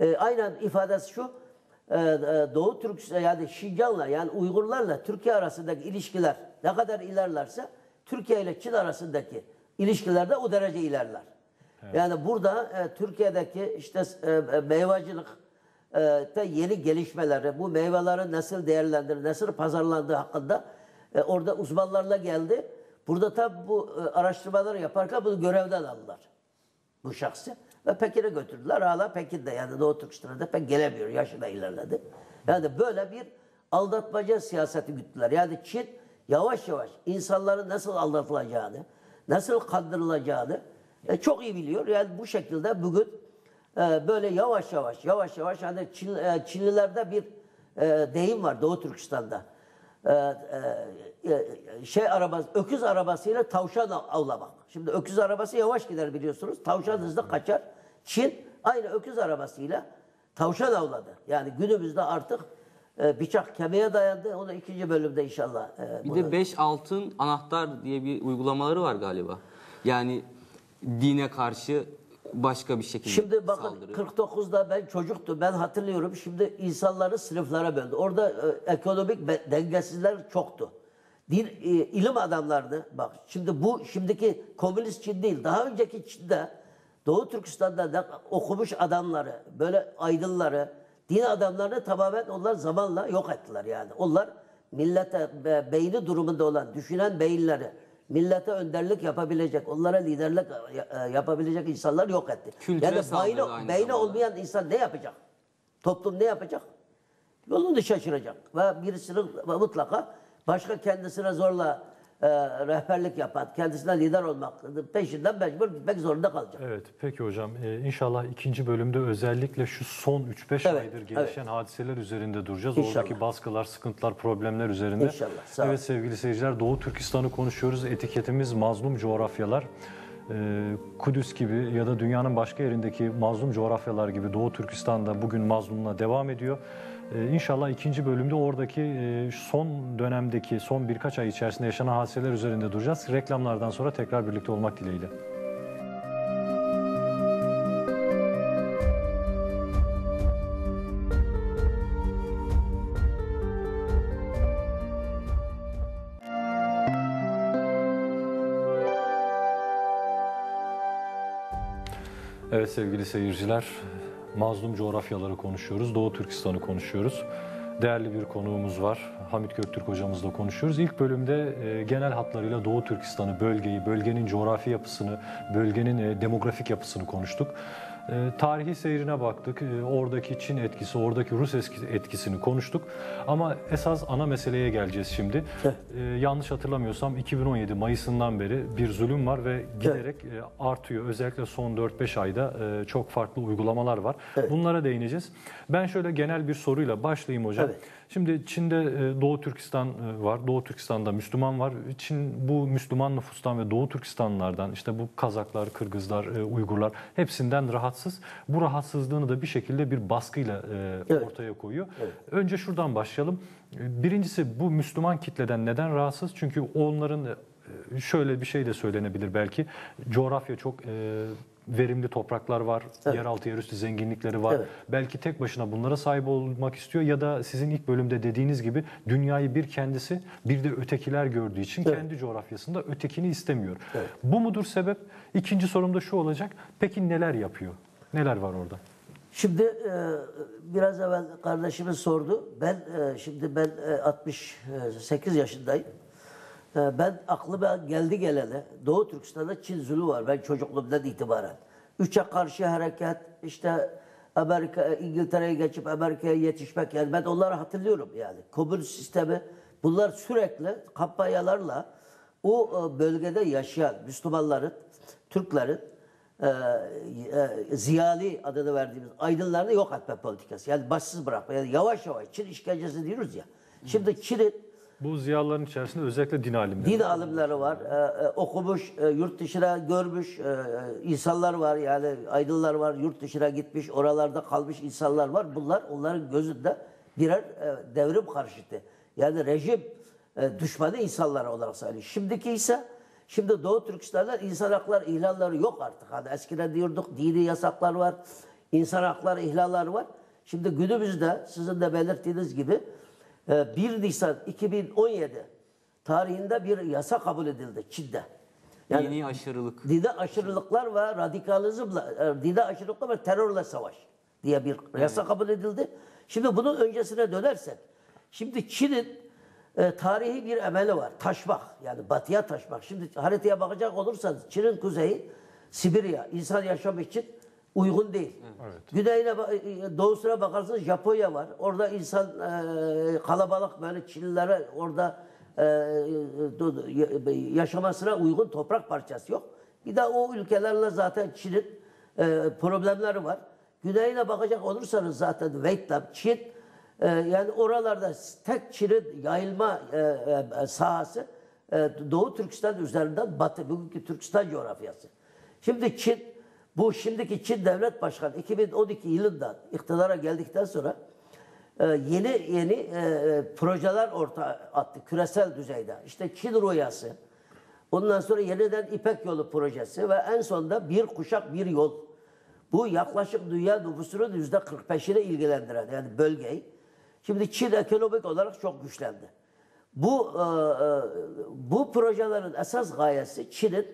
e, aynen ifadesi şu. e, e, Doğu Türk yani Şincan'la yani Uygurlarla Türkiye arasındaki ilişkiler ne kadar ilerlerse Türkiye ile Çin arasındaki ilişkiler de o derece ilerler. Yani burada e, Türkiye'deki işte e, e, meyvacılık e, de yeni gelişmeleri, bu meyvelerin nasıl değerlendirir, nasıl pazarlandığı hakkında e, orada uzmanlarla geldi. Burada tabi bu e, araştırmaları yaparken bunu görevden aldılar. Bu şahsı. Ve Pekin'e götürdüler. Hala Pekin'de yani Doğu Türkistan'da pek gelemiyor. Yaşı da ilerledi. Yani böyle bir aldatmaca siyaseti güttüler. Yani Çin yavaş yavaş insanların nasıl aldatılacağını, nasıl kandırılacağını e, çok iyi biliyor. Yani bu şekilde bugün e, böyle yavaş yavaş, yavaş yavaş hani Çin, e, Çinlilerde bir e, deyim var Doğu Türkistan'da. E, e, e, şey arabası, öküz arabasıyla tavşan av- avlamak. Şimdi öküz arabası yavaş gider biliyorsunuz. Tavşan hızlı kaçar. Çin aynı öküz arabasıyla tavşan avladı. Yani günümüzde artık bıçak kemiğe dayandı. Onu ikinci bölümde inşallah. Bir bunu- de 5 altın anahtar diye bir uygulamaları var galiba. Yani dine karşı başka bir şekilde Şimdi bakın saldırı. 49'da ben çocuktum. Ben hatırlıyorum. Şimdi insanları sınıflara böldü. Orada e, ekonomik dengesizler çoktu. Din, e, ilim adamlardı. Bak şimdi bu şimdiki komünist Çin değil. Daha önceki Çin'de Doğu Türkistan'da da okumuş adamları, böyle aydınları, din adamlarını tamamen onlar zamanla yok ettiler yani. Onlar millete be- beyni durumunda olan, düşünen beyinleri, millete önderlik yapabilecek, onlara liderlik e, yapabilecek insanlar yok etti. Kültüre yani beyni, beyni olmayan insan ne yapacak? Toplum ne yapacak? Yolunu şaşıracak. Ve birisinin mutlaka başka kendisine zorla e, rehberlik yapan, kendisine lider olmak peşinden mecbur gitmek zorunda kalacak. Evet, peki hocam. Ee, inşallah ikinci bölümde özellikle şu son 3-5 Evet, aydır gelişen hadiseler üzerinde duracağız. İnşallah. Oradaki baskılar, sıkıntılar, problemler üzerinde. İnşallah, sağ. Evet sevgili seyirciler, Doğu Türkistan'ı konuşuyoruz. Etiketimiz mazlum coğrafyalar. Ee, Kudüs gibi ya da dünyanın başka yerindeki mazlum coğrafyalar gibi Doğu Türkistan'da bugün mazlumluğa devam ediyor. Ee, İnşallah ikinci bölümde oradaki e, son dönemdeki son birkaç ay içerisinde yaşanan hadiseler üzerinde duracağız. Reklamlardan sonra tekrar birlikte olmak dileğiyle. Evet sevgili seyirciler, mazlum coğrafyaları konuşuyoruz, Doğu Türkistan'ı konuşuyoruz. Değerli bir konuğumuz var, Hamit Göktürk hocamızla konuşuyoruz. İlk bölümde e, genel hatlarıyla Doğu Türkistan'ı, bölgeyi, bölgenin coğrafi yapısını, bölgenin e, demografik yapısını konuştuk. E, tarihi seyrine baktık, e, oradaki Çin etkisi, oradaki Rus etkisini konuştuk. Ama esas ana meseleye geleceğiz şimdi. E, yanlış hatırlamıyorsam 2017 Mayıs'ından beri bir zulüm var ve giderek e, artıyor. Özellikle son 4-5 ayda e, çok farklı uygulamalar var. Bunlara değineceğiz. Ben şöyle genel bir soruyla başlayayım hocam. Evet. Şimdi Çin'de e, Doğu Türkistan e, var. Doğu Türkistan'da Müslüman var. Çin bu Müslüman nüfustan ve Doğu Türkistanlılardan işte bu Kazaklar, Kırgızlar, e, Uygurlar hepsinden rahatsız. Bu rahatsızlığını da bir şekilde bir baskıyla Evet. ortaya koyuyor. Önce şuradan başlayalım. Birincisi bu Müslüman kitleden neden rahatsız? Çünkü onların şöyle bir şey de söylenebilir belki. Coğrafya çok verimli topraklar var, yeraltı yerüstü zenginlikleri var. Evet. Belki tek başına bunlara sahip olmak istiyor ya da sizin ilk bölümde dediğiniz gibi dünyayı bir kendisi bir de ötekiler gördüğü için kendi coğrafyasında ötekini istemiyor. Bu mudur sebep? İkinci sorum da şu olacak. Peki neler yapıyor? Neler var orada? Şimdi e, biraz evvel kardeşimiz sordu. Ben e, şimdi ben e, 68 yaşındayım. E, ben aklıma geldi gelene Doğu Türkistan'da Çin zulü var. Ben çocukluğumdan itibaren. Üçe karşı hareket işte Amerika, İngiltere'ye geçip Amerika'ya yetişmek yani ben onları hatırlıyorum yani. Komünist sistemi bunlar sürekli kampanyalarla o e, bölgede yaşayan Müslümanların, Türklerin e, e, ziyali adını verdiğimiz aydınlarını yok etme politikası. Yani başsız bırakma. Yani yavaş yavaş Çin işkencesi diyoruz ya. Şimdi Çin'in Bu ziyaların içerisinde özellikle din alimleri. din alimleri var, e, e, okumuş, e, yurt dışına görmüş e, insanlar var. Yani aydınlar var, yurt dışına gitmiş, oralarda kalmış insanlar var. Bunlar onların gözünde birer devrim karşıtı. Yani rejim e, düşmanı insanlar olarak sayılıyor. Şimdiki ise Şimdi Doğu Türkistan'da insan hakları ihlalleri yok artık. Hani eskiden diyorduk dini yasaklar var, insan hakları ihlalleri var. Şimdi günümüzde sizin de belirttiğiniz gibi 1 Nisan 2017 tarihinde bir yasa kabul edildi Çin'de. Yani Dini aşırılık. dine aşırılıklar ve radikalizmle, dine aşırılıklar ve terörle savaş diye bir yasa kabul edildi. Şimdi bunun öncesine dönersek, şimdi Çin'in e, tarihi bir emeli var. Taşmak, yani batıya taşmak. Şimdi haritaya bakacak olursanız Çin'in kuzeyi Sibirya, insan yaşam için uygun değil. Güneyine, ba- e, doğusuna bakarsanız Japonya var. Orada insan e, kalabalık böyle Çinlilere orada e, ya- yaşamasına uygun toprak parçası yok. Bir de o ülkelerle zaten Çin'in e, problemleri var. Güneyine bakacak olursanız zaten Vietnam, Çin e, yani oralarda tek Çin'in yayılma e, e, sahası e, Doğu Türkistan üzerinden Batı, bugünkü Türkistan coğrafyası. Şimdi Çin, bu şimdiki Çin Devlet Başkanı 2012 yılında iktidara geldikten sonra e, yeni yeni e, projeler ortaya attı küresel düzeyde. İşte Çin rüyası, Ondan sonra yeniden İpek Yolu projesi ve en sonunda bir kuşak bir yol. Bu yaklaşık dünya nüfusunun yüzde 45'ini ilgilendiren yani bölgeyi. Şimdi Çin ekonomik olarak çok güçlendi. Bu e, e, bu projelerin esas gayesi Çin'in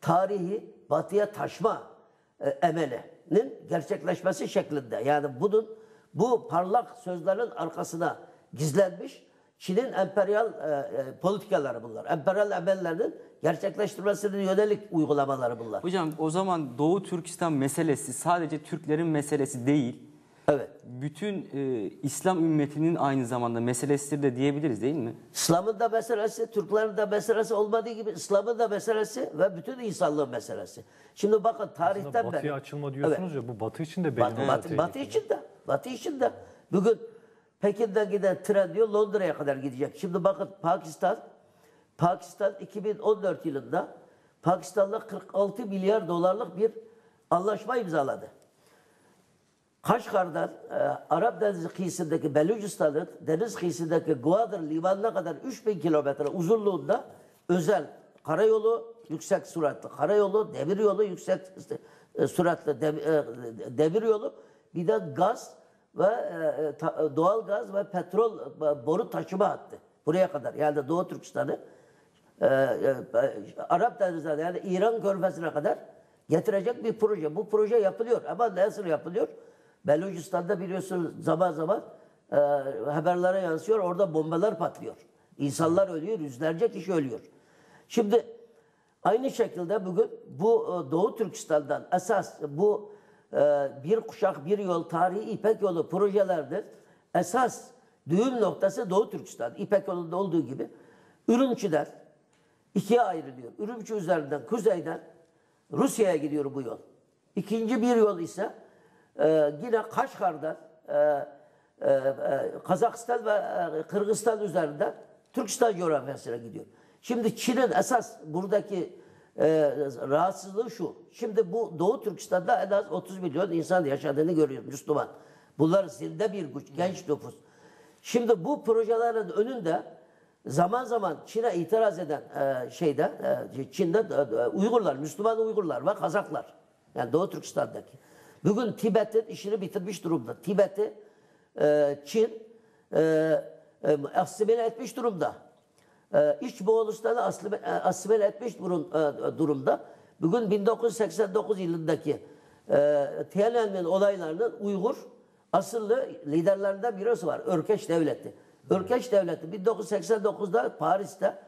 tarihi batıya taşma e, emelinin gerçekleşmesi şeklinde. Yani bunun bu parlak sözlerin arkasına gizlenmiş Çin'in emperyal e, e, politikaları bunlar. Emperyal emellerinin gerçekleştirmesine yönelik uygulamaları bunlar. Hocam o zaman Doğu Türkistan meselesi sadece Türklerin meselesi değil. Evet. Bütün e, İslam ümmetinin aynı zamanda meselesidir de diyebiliriz değil mi? İslam'ın da meselesi, Türklerin de meselesi olmadığı gibi İslam'ın da meselesi ve bütün insanlığın meselesi. Şimdi bakın tarihten Batıya beri. açılma diyorsunuz ya bu Batı için de belli Batı, batı, batı için de. Batı için de. Bugün Pekin'den giden tren diyor Londra'ya kadar gidecek. Şimdi bakın Pakistan Pakistan 2014 yılında Pakistan'la 46 milyar dolarlık bir anlaşma imzaladı. Kaşgar'dan e, Arap Denizi kıyısındaki Belucistan'ın deniz kıyısındaki Gwadr limanına kadar 3000 kilometre uzunluğunda özel karayolu, yüksek süratli karayolu, demir yolu, yüksek e, süratli e, demir yolu, bir de gaz ve e, ta- doğal gaz ve petrol e, boru taşıma hattı. Buraya kadar yani Doğu Türkistan'ı e, e, Arap Denizi'ne yani İran körfezine kadar getirecek bir proje. Bu proje yapılıyor ama nasıl yapılıyor? Belucistan'da biliyorsunuz zaman zaman e, haberlere yansıyor. Orada bombalar patlıyor. İnsanlar ölüyor, yüzlerce kişi ölüyor. Şimdi aynı şekilde bugün bu e, Doğu Türkistan'dan esas bu e, bir kuşak bir yol tarihi İpek yolu projelerdir. Esas düğüm noktası Doğu Türkistan. İpek yolunda olduğu gibi Ürümçi'den ikiye ayrılıyor. Ürümçi üzerinden kuzeyden Rusya'ya gidiyor bu yol. İkinci bir yol ise e, yine Kaşgar'dan e, e, e, Kazakistan ve e, Kırgızistan üzerinden Türkistan coğrafyasına gidiyor. Şimdi Çin'in esas buradaki e, rahatsızlığı şu. Şimdi bu Doğu Türkistan'da en az 30 milyon insan yaşadığını görüyoruz Müslüman. Bunlar zinde bir güç, genç nüfus. Şimdi bu projelerin önünde zaman zaman Çin'e itiraz eden e, şeyde e, Çin'de e, e, Uygurlar, Müslüman Uygurlar ve Kazaklar. Yani Doğu Türkistan'daki. Bugün Tibet'in işini bitirmiş durumda. Tibet'i e, Çin e, e, asimile etmiş durumda. E, İç Moğolistan'ı asimile, e, etmiş durum, e, durumda. Bugün 1989 yılındaki e, Tiananmen olaylarının Uygur asıllı liderlerinden birisi var. Örkeş Devleti. Örkeş Devleti 1989'da Paris'te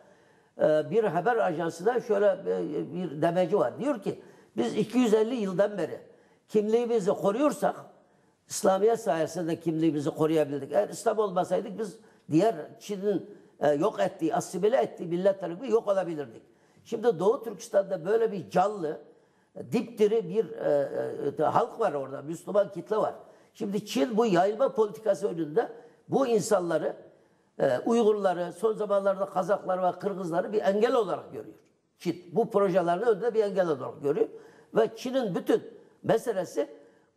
e, bir haber ajansına şöyle e, bir demeci var. Diyor ki biz 250 yıldan beri kimliğimizi koruyorsak İslamiyet sayesinde kimliğimizi koruyabildik. Eğer İslam olmasaydık biz diğer Çin'in e, yok ettiği, asimile ettiği milletler gibi yok olabilirdik. Şimdi Doğu Türkistan'da böyle bir canlı, dipdiri bir e, e, halk var orada, Müslüman kitle var. Şimdi Çin bu yayılma politikası önünde bu insanları, e, Uygurları, son zamanlarda Kazaklar ve Kırgızları bir engel olarak görüyor. Çin bu projelerin önünde bir engel olarak görüyor. Ve Çin'in bütün meselesi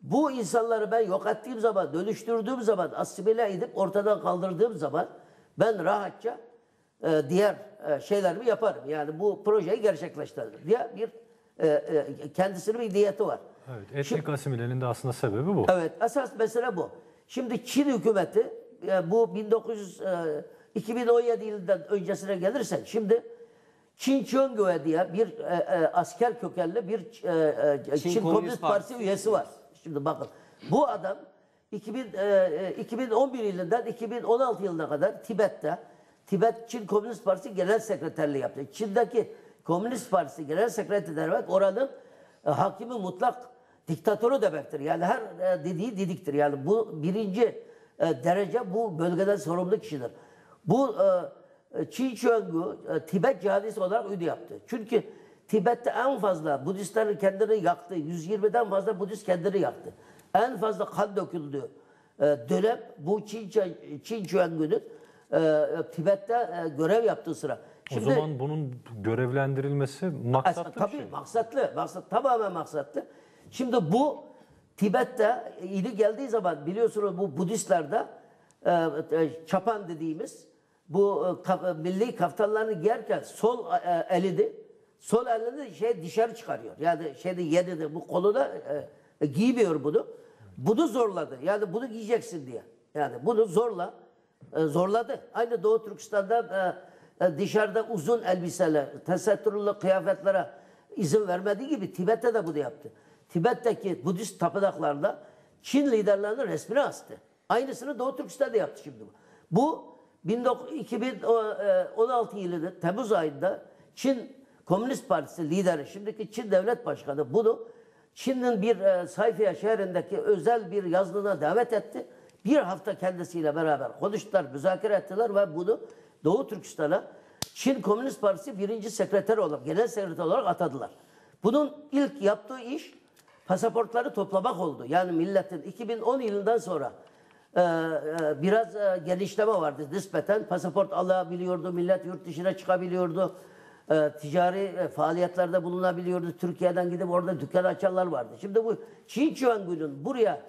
bu insanları ben yok ettiğim zaman, dönüştürdüğüm zaman, asimile edip ortadan kaldırdığım zaman ben rahatça e, diğer e, şeylerimi yaparım. Yani bu projeyi gerçekleştiririm diye bir e, e, kendisinin bir niyeti var. Evet, etnik asimilenin de aslında sebebi bu. Evet, esas mesele bu. Şimdi Çin hükümeti e, bu 1900 e, 2017 yılından öncesine gelirsen şimdi Çin Çöngö'ye diye bir e, e, asker kökenli bir e, e, Çin Çin, Komünist Partisi üyesi var. Şimdi bakın bu adam 2000, e, e, 2011 yılından 2016 yılına kadar Tibet'te Tibet Çin Komünist Partisi Genel Sekreterliği yaptı. Çin'deki Komünist Partisi Genel Sekreteri demek oranın e, hakimi mutlak diktatörü demektir. Yani her e, dediği didiktir. Yani bu birinci e, derece bu bölgeden sorumlu kişidir. Bu e, Çin Çöngü e, Tibet cihadisi olarak ünlü yaptı. Çünkü Tibet'te en fazla Budistlerin kendini yaktı. 120'den fazla Budist kendini yaktı. En fazla kan döküldü e, dönem bu Çin, Çin Çöngü'nün e, Tibet'te görev yaptığı sıra. o zaman bunun görevlendirilmesi maksatlı bir Tabii şey. maksatlı, maksat, tamamen maksatlı. Şimdi bu Tibet'te ili geldiği zaman biliyorsunuz bu Budistlerde e, e, çapan dediğimiz bu e, kaf- milli kaftanlarını giyerken sol e, elini sol elini şey dışarı çıkarıyor. Yani şeyde yedi bu koluna e, e, giymiyor bunu. Bunu zorladı. Yani bunu giyeceksin diye. Yani bunu zorla e, zorladı. Aynı Doğu Türkistan'da e, e, dışarıda uzun elbiseler, tesettürlü kıyafetlere izin vermediği gibi Tibet'te de bunu yaptı. Tibet'teki Budist tapınaklarda Çin liderlerinin resmini astı. Aynısını Doğu Türkistan'da yaptı şimdi bu. Bu 19 2016 yılının Temmuz ayında Çin Komünist Partisi lideri, şimdiki Çin Devlet Başkanı bunu Çin'in bir e, Sayfiye şehrindeki özel bir yazlığına davet etti. Bir hafta kendisiyle beraber konuştular, müzakere ettiler ve bunu Doğu Türkistan'a Çin Komünist Partisi birinci sekreter olarak, genel sekreter olarak atadılar. Bunun ilk yaptığı iş pasaportları toplamak oldu. Yani milletin 2010 yılından sonra e, e, biraz e, genişleme vardı nispeten. Pasaport alabiliyordu, millet yurt dışına çıkabiliyordu. E, ticari e, faaliyetlerde bulunabiliyordu. Türkiye'den gidip orada dükkan açanlar vardı. Şimdi bu Çin Çuanggu'nun buraya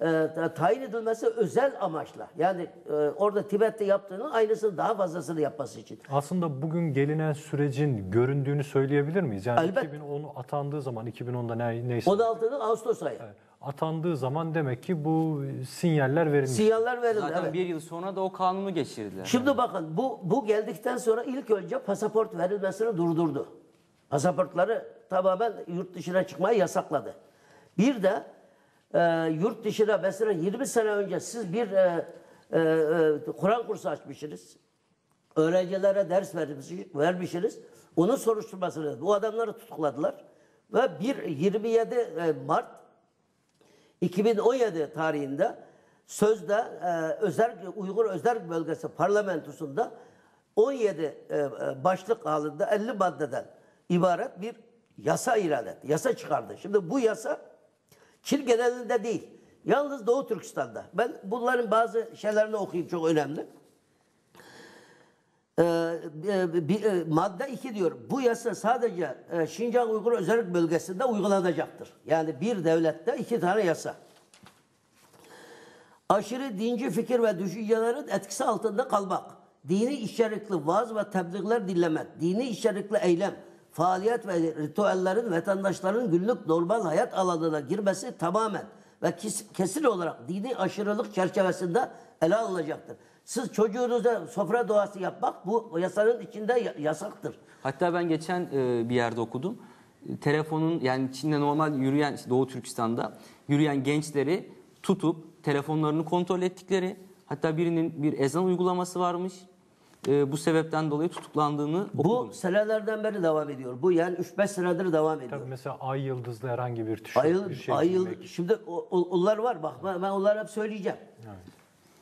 e, ta- tayin edilmesi özel amaçla. Yani e, orada Tibet'te yaptığının aynısını daha fazlasını yapması için. Aslında bugün gelinen sürecin göründüğünü söyleyebilir miyiz? Yani Elbette. 2010 atandığı zaman 2010'da ne, neyse 16'nın Ağustos ayı. Atandığı zaman demek ki bu sinyaller verilmiş. Sinyaller verildi. Zaten evet. bir yıl sonra da o kanunu geçirdiler. Şimdi bakın bu bu geldikten sonra ilk önce pasaport verilmesini durdurdu. Pasaportları tamamen yurt dışına çıkmayı yasakladı. Bir de e, yurt dışına mesela 20 sene önce siz bir e, e, e, Kur'an kursu açmışsınız. Öğrencilere ders vermiş- vermişsiniz. Onun soruşturmasını bu adamları tutukladılar. Ve bir 27 e, Mart 2017 tarihinde sözde e, özel Uygur Özel Bölgesi parlamentosunda 17 e, e, başlık halinde 50 maddeden ibaret bir yasa ilan etti. Yasa çıkardı. Şimdi bu yasa Çin genelinde değil. Yalnız Doğu Türkistan'da. Ben bunların bazı şeylerini okuyayım çok önemli. Ee, e, e, madde 2 diyor. Bu yasa sadece e, Şincan Uygur Özel Bölgesi'nde uygulanacaktır. Yani bir devlette iki tane yasa. Aşırı dinci fikir ve düşüncelerin etkisi altında kalmak, dini içerikli vaaz ve tebliğler dinlemek, dini içerikli eylem, faaliyet ve ritüellerin vatandaşların günlük normal hayat alanına girmesi tamamen ve kes- kesin olarak dini aşırılık çerçevesinde ele alınacaktır. Siz çocuğunuza sofra duası yapmak bu yasanın içinde ya- yasaktır. Hatta ben geçen e, bir yerde okudum. E, Telefonun yani Çin'de normal yürüyen Doğu Türkistan'da yürüyen gençleri tutup telefonlarını kontrol ettikleri hatta birinin bir ezan uygulaması varmış. E, bu sebepten dolayı tutuklandığını Bu okudum. senelerden beri devam ediyor. Bu yani 3-5 senedir devam ediyor. Tabii mesela ay yıldızlı herhangi bir tişört, Ayıl, bir şey ayıl, giymek. şimdi o- o- onlar var bak ben, ben onları hep söyleyeceğim.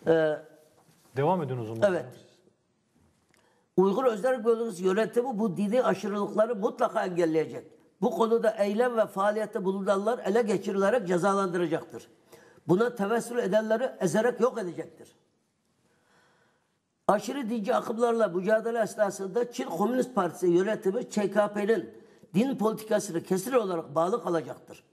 Ee, Devam edin o zaman. evet. Uygur Özel Bölgesi yönetimi bu dini aşırılıkları mutlaka engelleyecek. Bu konuda eylem ve faaliyette bulunanlar ele geçirilerek cezalandıracaktır. Buna tevessül edenleri ezerek yok edecektir. Aşırı dinci akımlarla mücadele esnasında Çin Komünist Partisi yönetimi ÇKP'nin din politikasını kesin olarak bağlı kalacaktır.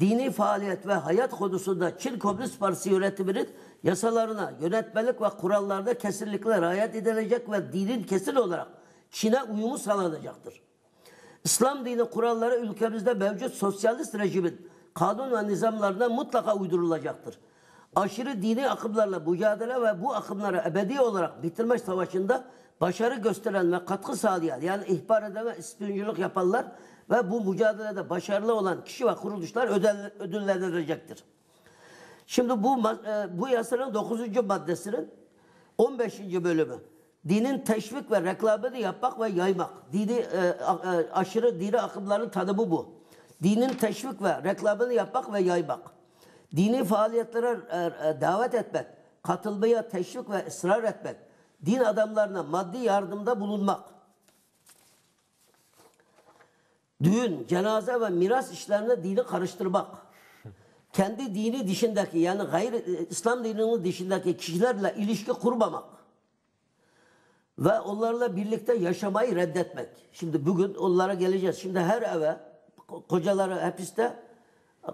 Dini faaliyet ve hayat konusunda Çin Komünist Partisi yönetiminin yasalarına, yönetmelik ve kurallarına kesinlikle riayet edilecek ve dinin kesin olarak Çin'e uyumu sağlanacaktır. İslam dini kuralları ülkemizde mevcut sosyalist rejimin kanun ve nizamlarına mutlaka uydurulacaktır. Aşırı dini akımlarla mücadele ve bu akımları ebedi olarak bitirme savaşında başarı gösteren ve katkı sağlayan yani ihbar eden ve ispiyonculuk yapanlar ve bu mücadelede başarılı olan kişi ve kuruluşlar ödül- ödüllendirilecektir. Şimdi bu e, bu yasanın 9. maddesinin 15. bölümü. Dinin teşvik ve reklamını yapmak ve yaymak. Dini e, e, aşırı dini akımların tanımı bu. Dinin teşvik ve reklamını yapmak ve yaymak. Dini faaliyetlere davet etmek, katılmaya teşvik ve ısrar etmek. Din adamlarına maddi yardımda bulunmak. Düğün, cenaze ve miras işlerine dini karıştırmak kendi dini dışındaki yani gayri e, İslam dininin dışındaki kişilerle ilişki kurmamak ve onlarla birlikte yaşamayı reddetmek. Şimdi bugün onlara geleceğiz. Şimdi her eve ko- kocaları hapiste,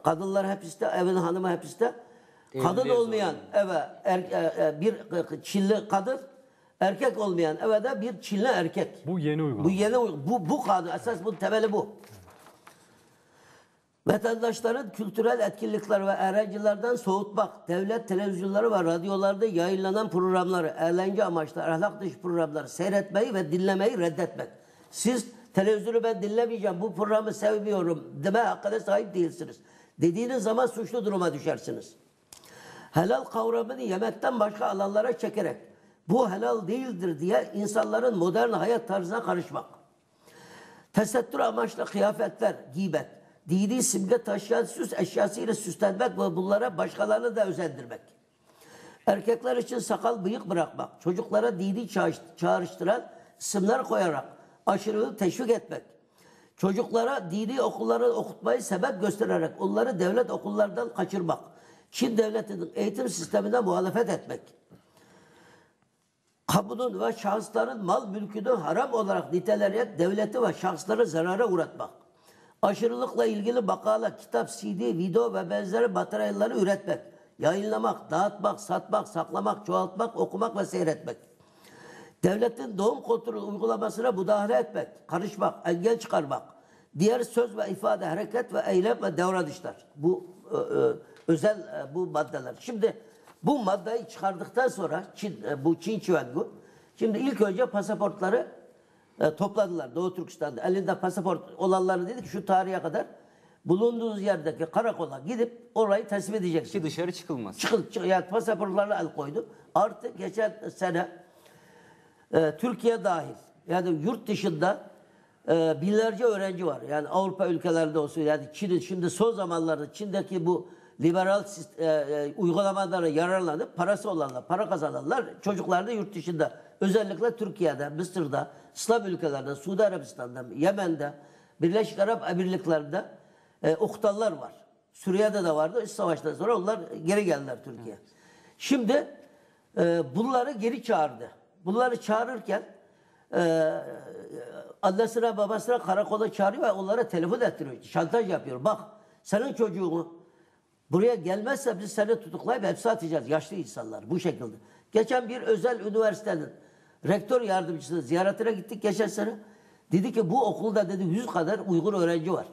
kadınlar hapiste, evin hanımı hapiste. Kadın olmayan eve er- e, e, bir Çinli kadın erkek olmayan eve de bir Çinli erkek. Bu yeni uygulama. Bu yeni bu bu kanun esas bunun temeli bu. Vatandaşların kültürel etkinlikler ve eğlencelerden soğutmak, devlet televizyonları ve radyolarda yayınlanan programları, eğlence amaçlı ahlak dışı programları seyretmeyi ve dinlemeyi reddetmek. Siz televizyonu ben dinlemeyeceğim, bu programı sevmiyorum deme hakkına sahip değilsiniz. Dediğiniz zaman suçlu duruma düşersiniz. Helal kavramını yemekten başka alanlara çekerek bu helal değildir diye insanların modern hayat tarzına karışmak. Tesettür amaçlı kıyafetler giybet, dini simge taşıyan süs eşyasıyla süslenmek ve bunlara başkalarını da özendirmek. Erkekler için sakal bıyık bırakmak, çocuklara dini çağrıştıran isimler koyarak aşırılığı teşvik etmek. Çocuklara dini okulları okutmayı sebep göstererek onları devlet okullarından kaçırmak. Çin devletinin eğitim sistemine muhalefet etmek kamunun ve şahısların mal mülkünü haram olarak niteleyerek devleti ve şahısları zarara uğratmak. Aşırılıkla ilgili makale, kitap, CD, video ve benzeri materyalleri üretmek, yayınlamak, dağıtmak, satmak, saklamak, çoğaltmak, okumak ve seyretmek. Devletin doğum kontrolü uygulamasına müdahale etmek, karışmak, engel çıkarmak. Diğer söz ve ifade, hareket ve eylem ve davranışlar. Bu e, e, özel e, bu maddeler. Şimdi bu maddeyi çıkardıktan sonra Çin, e, bu Çin Çivengu şimdi ilk önce pasaportları e, topladılar Doğu Türkistan'da. Elinde pasaport olanları dedi ki şu tarihe kadar bulunduğunuz yerdeki karakola gidip orayı teslim edeceksiniz. Ki dışarı çıkılmaz. Çıkın, çık, yani pasaportlarına el koydu. Artı geçen sene e, Türkiye dahil yani yurt dışında e, binlerce öğrenci var. Yani Avrupa ülkelerinde olsun yani Çin'in şimdi son zamanlarda Çin'deki bu liberal e, e, uygulamalara yararlanıp parası olanlar, para kazananlar çocuklar da yurt dışında. Özellikle Türkiye'de, Mısır'da, İslam ülkelerinde, Suudi Arabistan'da, Yemen'de, Birleşik Arap Emirlikleri'nde e, okutanlar var. Suriye'de de vardı. İç savaştan sonra onlar geri geldiler Türkiye. Şimdi e, bunları geri çağırdı. Bunları çağırırken e, annesine babasına karakola çağırıyor ve onlara telefon ettiriyor. Şantaj yapıyor. Bak senin çocuğunu buraya gelmezse biz seni tutuklayıp hapse atacağız. Yaşlı insanlar bu şekilde. Geçen bir özel üniversitenin rektör yardımcısı ziyaretine gittik geçen sene. Dedi ki bu okulda dedi 100 kadar Uygur öğrenci var.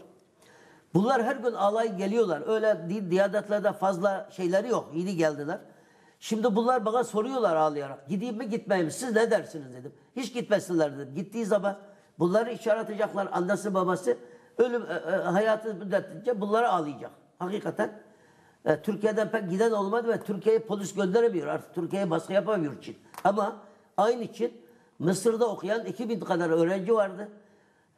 Bunlar her gün alay geliyorlar. Öyle din diyanetlerde fazla şeyleri yok. Yeni geldiler. Şimdi bunlar bana soruyorlar ağlayarak. Gideyim mi gitmeyeyim mi? Siz ne dersiniz dedim. Hiç gitmesinler dedim. Gittiği zaman bunları içeri atacaklar. Annesi babası ölüm e, e, hayatı müddetince bunları ağlayacak. Hakikaten e, Türkiye'den pek giden olmadı ve Türkiye'ye polis gönderemiyor. Artık Türkiye'ye baskı yapamıyor Çin. Ama aynı Çin Mısır'da okuyan 2000 kadar öğrenci vardı.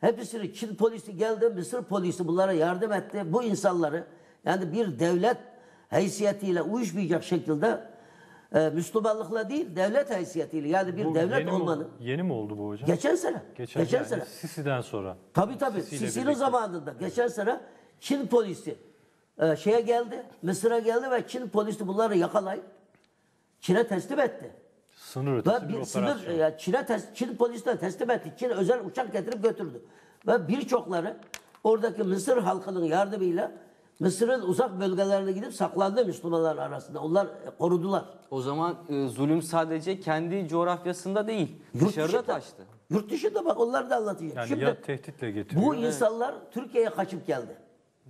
Hepsini Çin polisi geldi, Mısır polisi bunlara yardım etti. Bu insanları yani bir devlet haysiyetiyle uyuşmayacak şekilde e, Müslümanlıkla değil, devlet haysiyetiyle yani bir Bu devlet yeni mi- olmanın. Yeni mi oldu bu hocam? Geçen sene. Geçen, Geçen, yani sene. Sisi'den sonra. Tabii tabii. Sisi'nin zamanında geçen sene Çin polisi e, şeye geldi, Mısır'a geldi ve Çin polisi bunları yakalayıp Çin'e teslim etti. Sınır ötesi Ve bir, bir sınır operasyon. ya Çin'e tes- Çin polisine teslim etti. Çin özel uçak getirip götürdü. Ve birçokları oradaki Mısır halkının yardımıyla Mısır'ın uzak bölgelerine gidip saklandı Müslümanlar arasında. Onlar e, korudular. O zaman e, zulüm sadece kendi coğrafyasında değil, Yurt dışarıda dışında- taştı. Yurt dışında bak onlar da anlatacak. Yani Şimdi ya tehditle getiriyor. bu insanlar Türkiye'ye kaçıp geldi.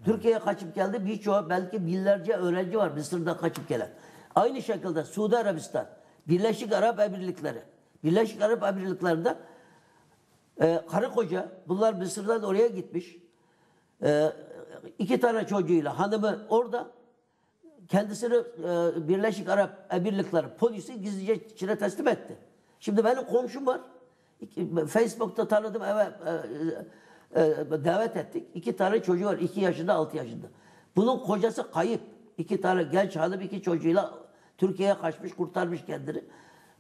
Türkiye'ye kaçıp geldi. Birçoğu belki binlerce öğrenci var Mısır'da kaçıp gelen. Aynı şekilde Suudi Arabistan, Birleşik Arap Emirlikleri. Birleşik Arap Emirlikleri'nde e, karı koca bunlar Mısır'dan oraya gitmiş. E, iki tane çocuğuyla hanımı orada kendisini e, Birleşik Arap Emirlikleri polisi gizlice Çin'e teslim etti. Şimdi benim komşum var. Facebook'ta tanıdım eve e, davet ettik. İki tane çocuğu var. iki yaşında, altı yaşında. Bunun kocası kayıp. İki tane genç hanım iki çocuğuyla Türkiye'ye kaçmış, kurtarmış kendini.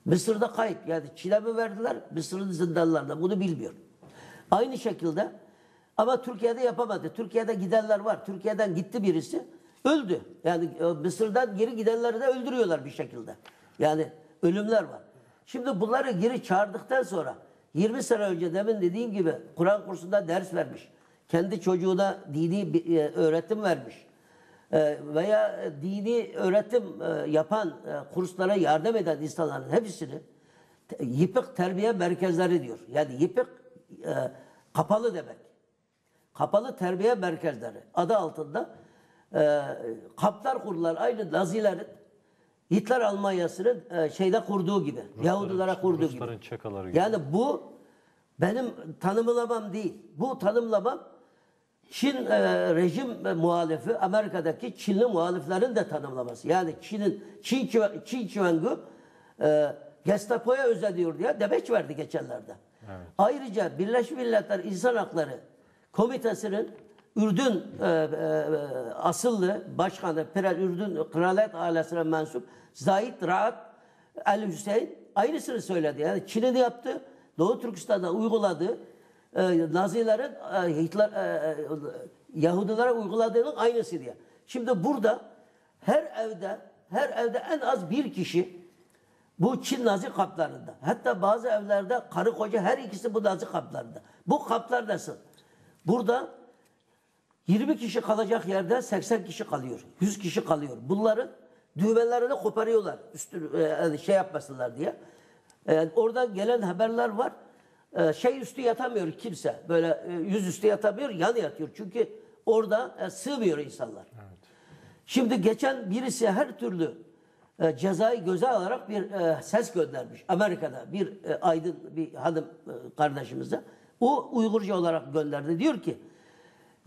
Mısır'da kayıp. Yani Çin'e mi verdiler? Mısır'ın zindanlarında. Bunu bilmiyorum. Aynı şekilde ama Türkiye'de yapamadı. Türkiye'de gidenler var. Türkiye'den gitti birisi. Öldü. Yani e, Mısır'dan geri gidenleri de öldürüyorlar bir şekilde. Yani ölümler var. Şimdi bunları geri çağırdıktan sonra 20 sene önce demin dediğim gibi Kur'an kursunda ders vermiş. Kendi çocuğuna dini e, öğretim vermiş. E, veya dini öğretim e, yapan e, kurslara yardım eden insanların hepsini Yıpık terbiye merkezleri diyor. Yani yıpık e, kapalı demek. Kapalı terbiye merkezleri adı altında e, kamplar kurdular. Aynı Nazilerin Hitler Almanyası'nın e, şeyde kurduğu gibi. Yahudilere kurduğu gibi. Rusların çakaları gibi. Yani bu benim tanımlamam değil. Bu tanımlamam Çin e, rejim e, muhalifi, Amerika'daki Çinli muhaliflerin de tanımlaması. Yani Çin'in Çin, Çi- Çin Çivengu e, Gestapo'ya özeniyor diye demeç verdi geçenlerde. Ayrıca Birleşmiş Milletler İnsan Hakları Komitesi'nin Ürdün e, e, asıllı başkanı, Pirel Ürdün kraliyet ailesine mensup Zahid Rahat El Hüseyin aynısını söyledi. Yani Çin'in yaptı, Doğu Türkistan'da uyguladığı e, Nazilerin e, Hitler e, e, Yahudilere uyguladığının aynısı diye. Şimdi burada her evde her evde en az bir kişi bu Çin Nazi kaplarında. Hatta bazı evlerde karı koca her ikisi bu Nazi kaplarında. Bu kaplar nasıl? Burada 20 kişi kalacak yerde 80 kişi kalıyor. 100 kişi kalıyor. Bunların düğmelerini koparıyorlar. Üstü, e, şey yapmasınlar diye. E, oradan gelen haberler var. E, şey üstü yatamıyor kimse. Böyle e, yüz üstü yatamıyor, yan yatıyor. Çünkü orada e, sığmıyor insanlar. Şimdi geçen birisi her türlü e, cezayı göze alarak bir e, ses göndermiş. Amerika'da bir e, aydın bir hanım e, kardeşimize. O Uygurca olarak gönderdi. Diyor ki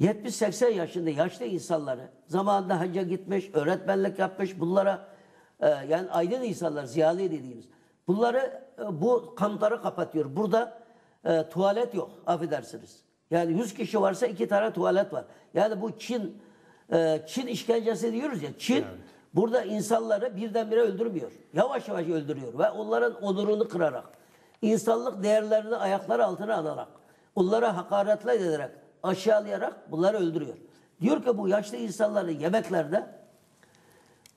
70-80 yaşında yaşlı insanları zamanında hacca gitmiş, öğretmenlik yapmış bunlara e, yani aydın insanlar, ziyalı dediğimiz. Bunları e, bu kampları kapatıyor. Burada e, tuvalet yok affedersiniz. Yani 100 kişi varsa iki tane tuvalet var. Yani bu Çin e, Çin işkencesi diyoruz ya. Çin burada insanları birdenbire öldürmüyor. Yavaş yavaş öldürüyor ve onların onurunu kırarak, insanlık değerlerini ayakları altına alarak, onlara hakaretler ederek, aşağılayarak bunları öldürüyor. Diyor ki bu yaşlı insanların yemeklerde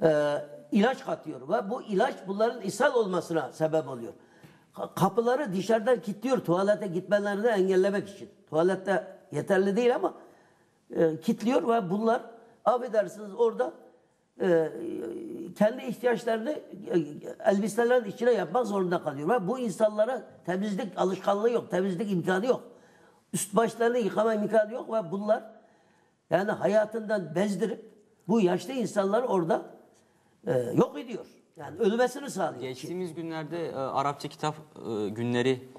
e, ilaç katıyor ve bu ilaç bunların ishal olmasına sebep oluyor. Ka- Kapıları dışarıdan kilitliyor tuvalete gitmelerini engellemek için. Tuvalette yeterli değil ama e, kilitliyor ve bunlar affedersiniz orada e, kendi ihtiyaçlarını e, elbiselerin içine yapmak zorunda kalıyor. Ve bu insanlara temizlik alışkanlığı yok, temizlik imkanı yok. Üst başlarını yıkama imkanı yok ve bunlar yani hayatından bezdirip bu yaşlı insanları orada e, yok ediyor. Yani ölmesini sağlıyor. Geçtiğimiz günlerde e, Arapça kitap e, günleri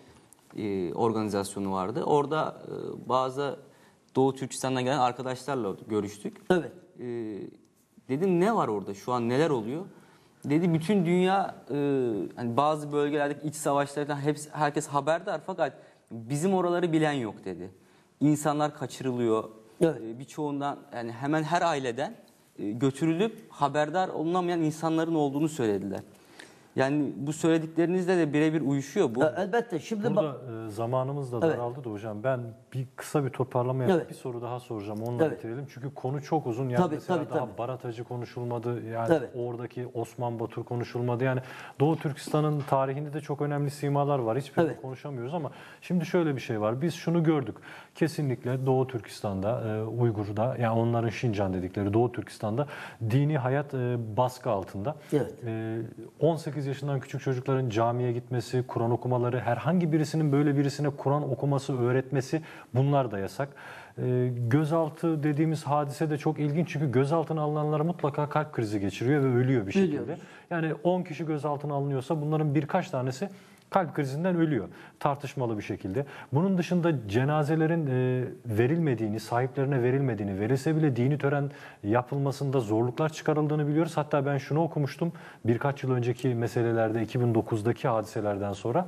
e, organizasyonu vardı. Orada e, bazı Doğu Türkistan'dan gelen arkadaşlarla görüştük. Evet. E, dedim ne var orada şu an neler oluyor? Dedi bütün dünya e, hani bazı bölgelerdeki iç savaşlardan hepsi, herkes haberdar fakat bizim oraları bilen yok dedi. İnsanlar kaçırılıyor. Evet. E, birçoğundan yani hemen her aileden e, götürülüp haberdar olunamayan insanların olduğunu söylediler. Yani bu söylediklerinizle de birebir uyuşuyor bu. E, elbette. Şimdi bak Burada e, zamanımız da Evet. daraldı da hocam. Ben bir kısa bir toparlama yapıp Evet. bir soru daha soracağım. Onunla Evet. bitirelim. Çünkü konu çok uzun. Yani Tabii, mesela tabii, daha tabii. Baratacı konuşulmadı. Yani Tabii. oradaki Osman Batur konuşulmadı. Yani Doğu Türkistan'ın tarihinde de çok önemli simalar var. Hiçbirini Evet. konuşamıyoruz ama şimdi şöyle bir şey var. Biz şunu gördük. Kesinlikle Doğu Türkistan'da, e, Uygur'da yani onların Şincan dedikleri Doğu Türkistan'da dini hayat e, baskı altında. Evet. Ee, 18 yaşından küçük çocukların camiye gitmesi, Kur'an okumaları, herhangi birisinin böyle birisine Kur'an okuması, öğretmesi bunlar da yasak. Ee, gözaltı dediğimiz hadise de çok ilginç çünkü gözaltına alınanlar mutlaka kalp krizi geçiriyor ve ölüyor bir şekilde. Ölüyoruz. Yani 10 kişi gözaltına alınıyorsa bunların birkaç tanesi kalp krizinden ölüyor tartışmalı bir şekilde. Bunun dışında cenazelerin e, verilmediğini, sahiplerine verilmediğini, verilse bile dini tören yapılmasında zorluklar çıkarıldığını biliyoruz. Hatta ben şunu okumuştum birkaç yıl önceki meselelerde 2009'daki hadiselerden sonra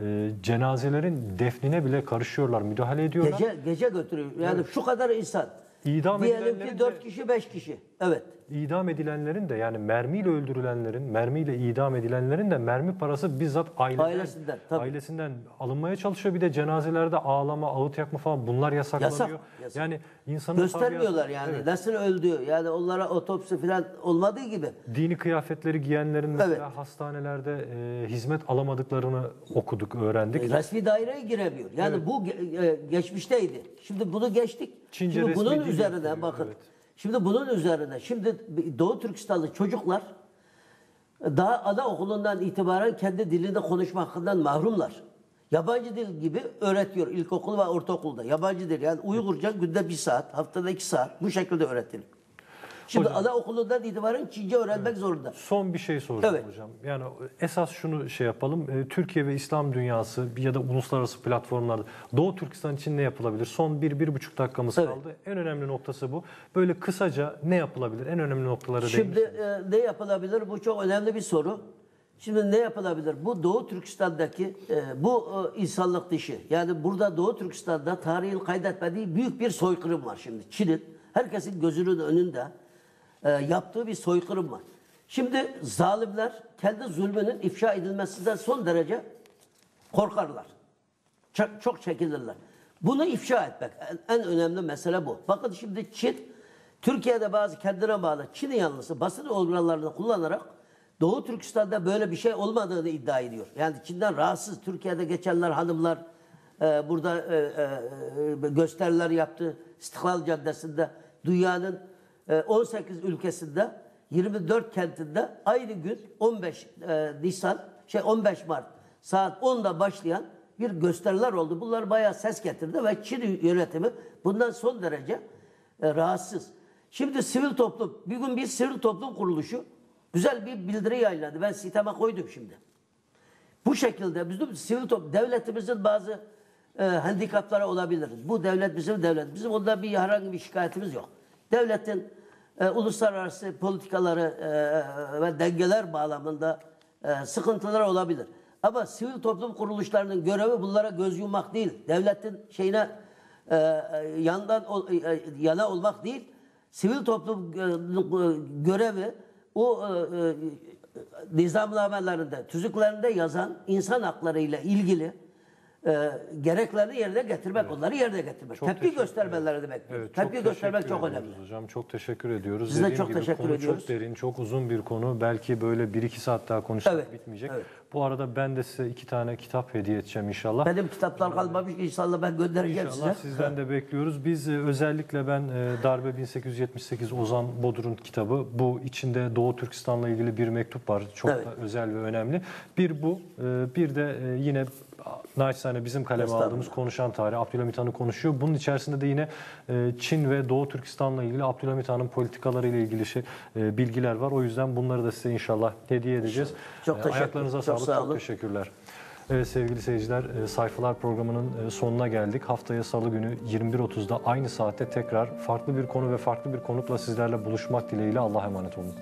e, cenazelerin defnine bile karışıyorlar, müdahale ediyorlar. gece gece götürüyor. Yani şu kadar insan. İdam Diyelim edilenlerin ki de- 4 kişi 5 kişi. Evet. İdam edilenlerin de yani mermiyle öldürülenlerin, mermiyle idam edilenlerin de mermi parası bizzat aileden, Ailesinden, tabii. ailesinden alınmaya çalışıyor. Bir de cenazelerde ağlama, ağıt yakma falan bunlar yasaklanıyor. Yasak, yasak. Yani insanın Göstermiyorlar tabiatı- yani. Evet. Nasıl öldü? Yani onlara otopsi falan olmadığı gibi. Dini kıyafetleri giyenlerin mesela Evet. hastanelerde e, hizmet alamadıklarını okuduk, öğrendik. Resmi daireye giremiyor. Yani bu ge- e, geçmişteydi. Şimdi bunu geçtik. Çince şimdi bunun üzerine bakın. evet. Şimdi bunun üzerine şimdi Doğu Türkistanlı çocuklar daha anaokulundan itibaren kendi dilinde konuşma hakkından mahrumlar. Yabancı dil gibi öğretiyor ilkokul ve ortaokulda. Yabancı dil yani Uygurca günde bir saat, haftada iki saat bu şekilde öğretilir. Şimdi Hocam- anaokulundan itibaren Çince öğrenmek zorunda. Son bir şey soracağım Evet. hocam. Yani esas şunu şey yapalım. E, Türkiye ve İslam dünyası ya da uluslararası platformlarda Doğu Türkistan için ne yapılabilir? Son bir, bir buçuk dakikamız Evet. kaldı. En önemli noktası bu. Böyle kısaca ne yapılabilir? En önemli noktaları Şimdi e, ne yapılabilir? Bu çok önemli bir soru. Şimdi ne yapılabilir? Bu Doğu Türkistan'daki e, bu e, insanlık dışı. Yani burada Doğu Türkistan'da tarihin kaydetmediği büyük bir soykırım var şimdi. Çin'in herkesin gözünün önünde e, yaptığı bir soykırım var. Şimdi zalimler kendi zulmünün ifşa edilmesinden son derece korkarlar. Çok, çok çekinirler. Bunu ifşa etmek en, en önemli mesele bu. Bakın şimdi Çin, Türkiye'de bazı kendine bağlı Çin yanlısı basın organlarını kullanarak Doğu Türkistan'da böyle bir şey olmadığını iddia ediyor. Yani Çin'den rahatsız. Türkiye'de geçenler hanımlar e, burada e, e, gösteriler yaptı. İstiklal Caddesi'nde dünyanın e, 18 ülkesinde 24 kentinde aynı gün 15 e, Nisan şey 15 Mart saat 10'da başlayan bir gösteriler oldu. Bunlar bayağı ses getirdi ve Çin yönetimi bundan son derece e, rahatsız. Şimdi sivil toplum, bir gün bir sivil toplum kuruluşu güzel bir bildiri yayınladı. Ben siteme koydum şimdi. Bu şekilde bizim sivil toplum, devletimizin bazı e, handikapları olabilir. Bu devlet bizim devlet. Bizim onda bir herhangi bir şikayetimiz yok. Devletin e, uluslararası politikaları e, ve dengeler bağlamında e, sıkıntılar olabilir. Ama sivil toplum kuruluşlarının görevi bunlara göz yummak değil. Devletin şeyine e, e, yandan e, e, yana olmak değil. Sivil toplum e, görevi o e, nizamnamelerinde, tüzüklerinde yazan insan hakları ile ilgili e, gereklerini yerine getirmek, onları yerine getirmek. Çok Tepki göstermeleri demek. Evet, Tepki çok göstermek çok önemli. Hocam çok teşekkür ediyoruz. Biz de çok gibi teşekkür konu ediyoruz. çok derin, çok uzun bir konu. Belki böyle 1-2 saat daha konuşsak Evet, bitmeyecek. evet. Bu arada ben de size iki tane kitap hediye edeceğim inşallah. Benim kitaplar kalmamış inşallah ben göndereceğim İnşallah size. sizden de bekliyoruz. Biz e, özellikle ben e, Darbe 1878 Ozan Bodur'un kitabı. Bu içinde Doğu Türkistan'la ilgili bir mektup var. Çok Evet. da özel ve önemli. Bir bu, e, bir de yine naçizane bizim kaleme aldığımız konuşan tarih Abdülhamit Han'ı konuşuyor. Bunun içerisinde de yine e, Çin ve Doğu Türkistan'la ilgili Abdülhamit Han'ın politikaları ile ilgili şey, e, bilgiler var. O yüzden bunları da size inşallah hediye edeceğiz. Çok E, teşekkür- Ayaklarınıza çok sağlık. sağ Çok teşekkürler. Evet sevgili seyirciler e, Sayfalar programının e, sonuna geldik. Haftaya salı günü 21.30'da aynı saatte tekrar farklı bir konu ve farklı bir konukla sizlerle buluşmak dileğiyle Allah'a emanet olun.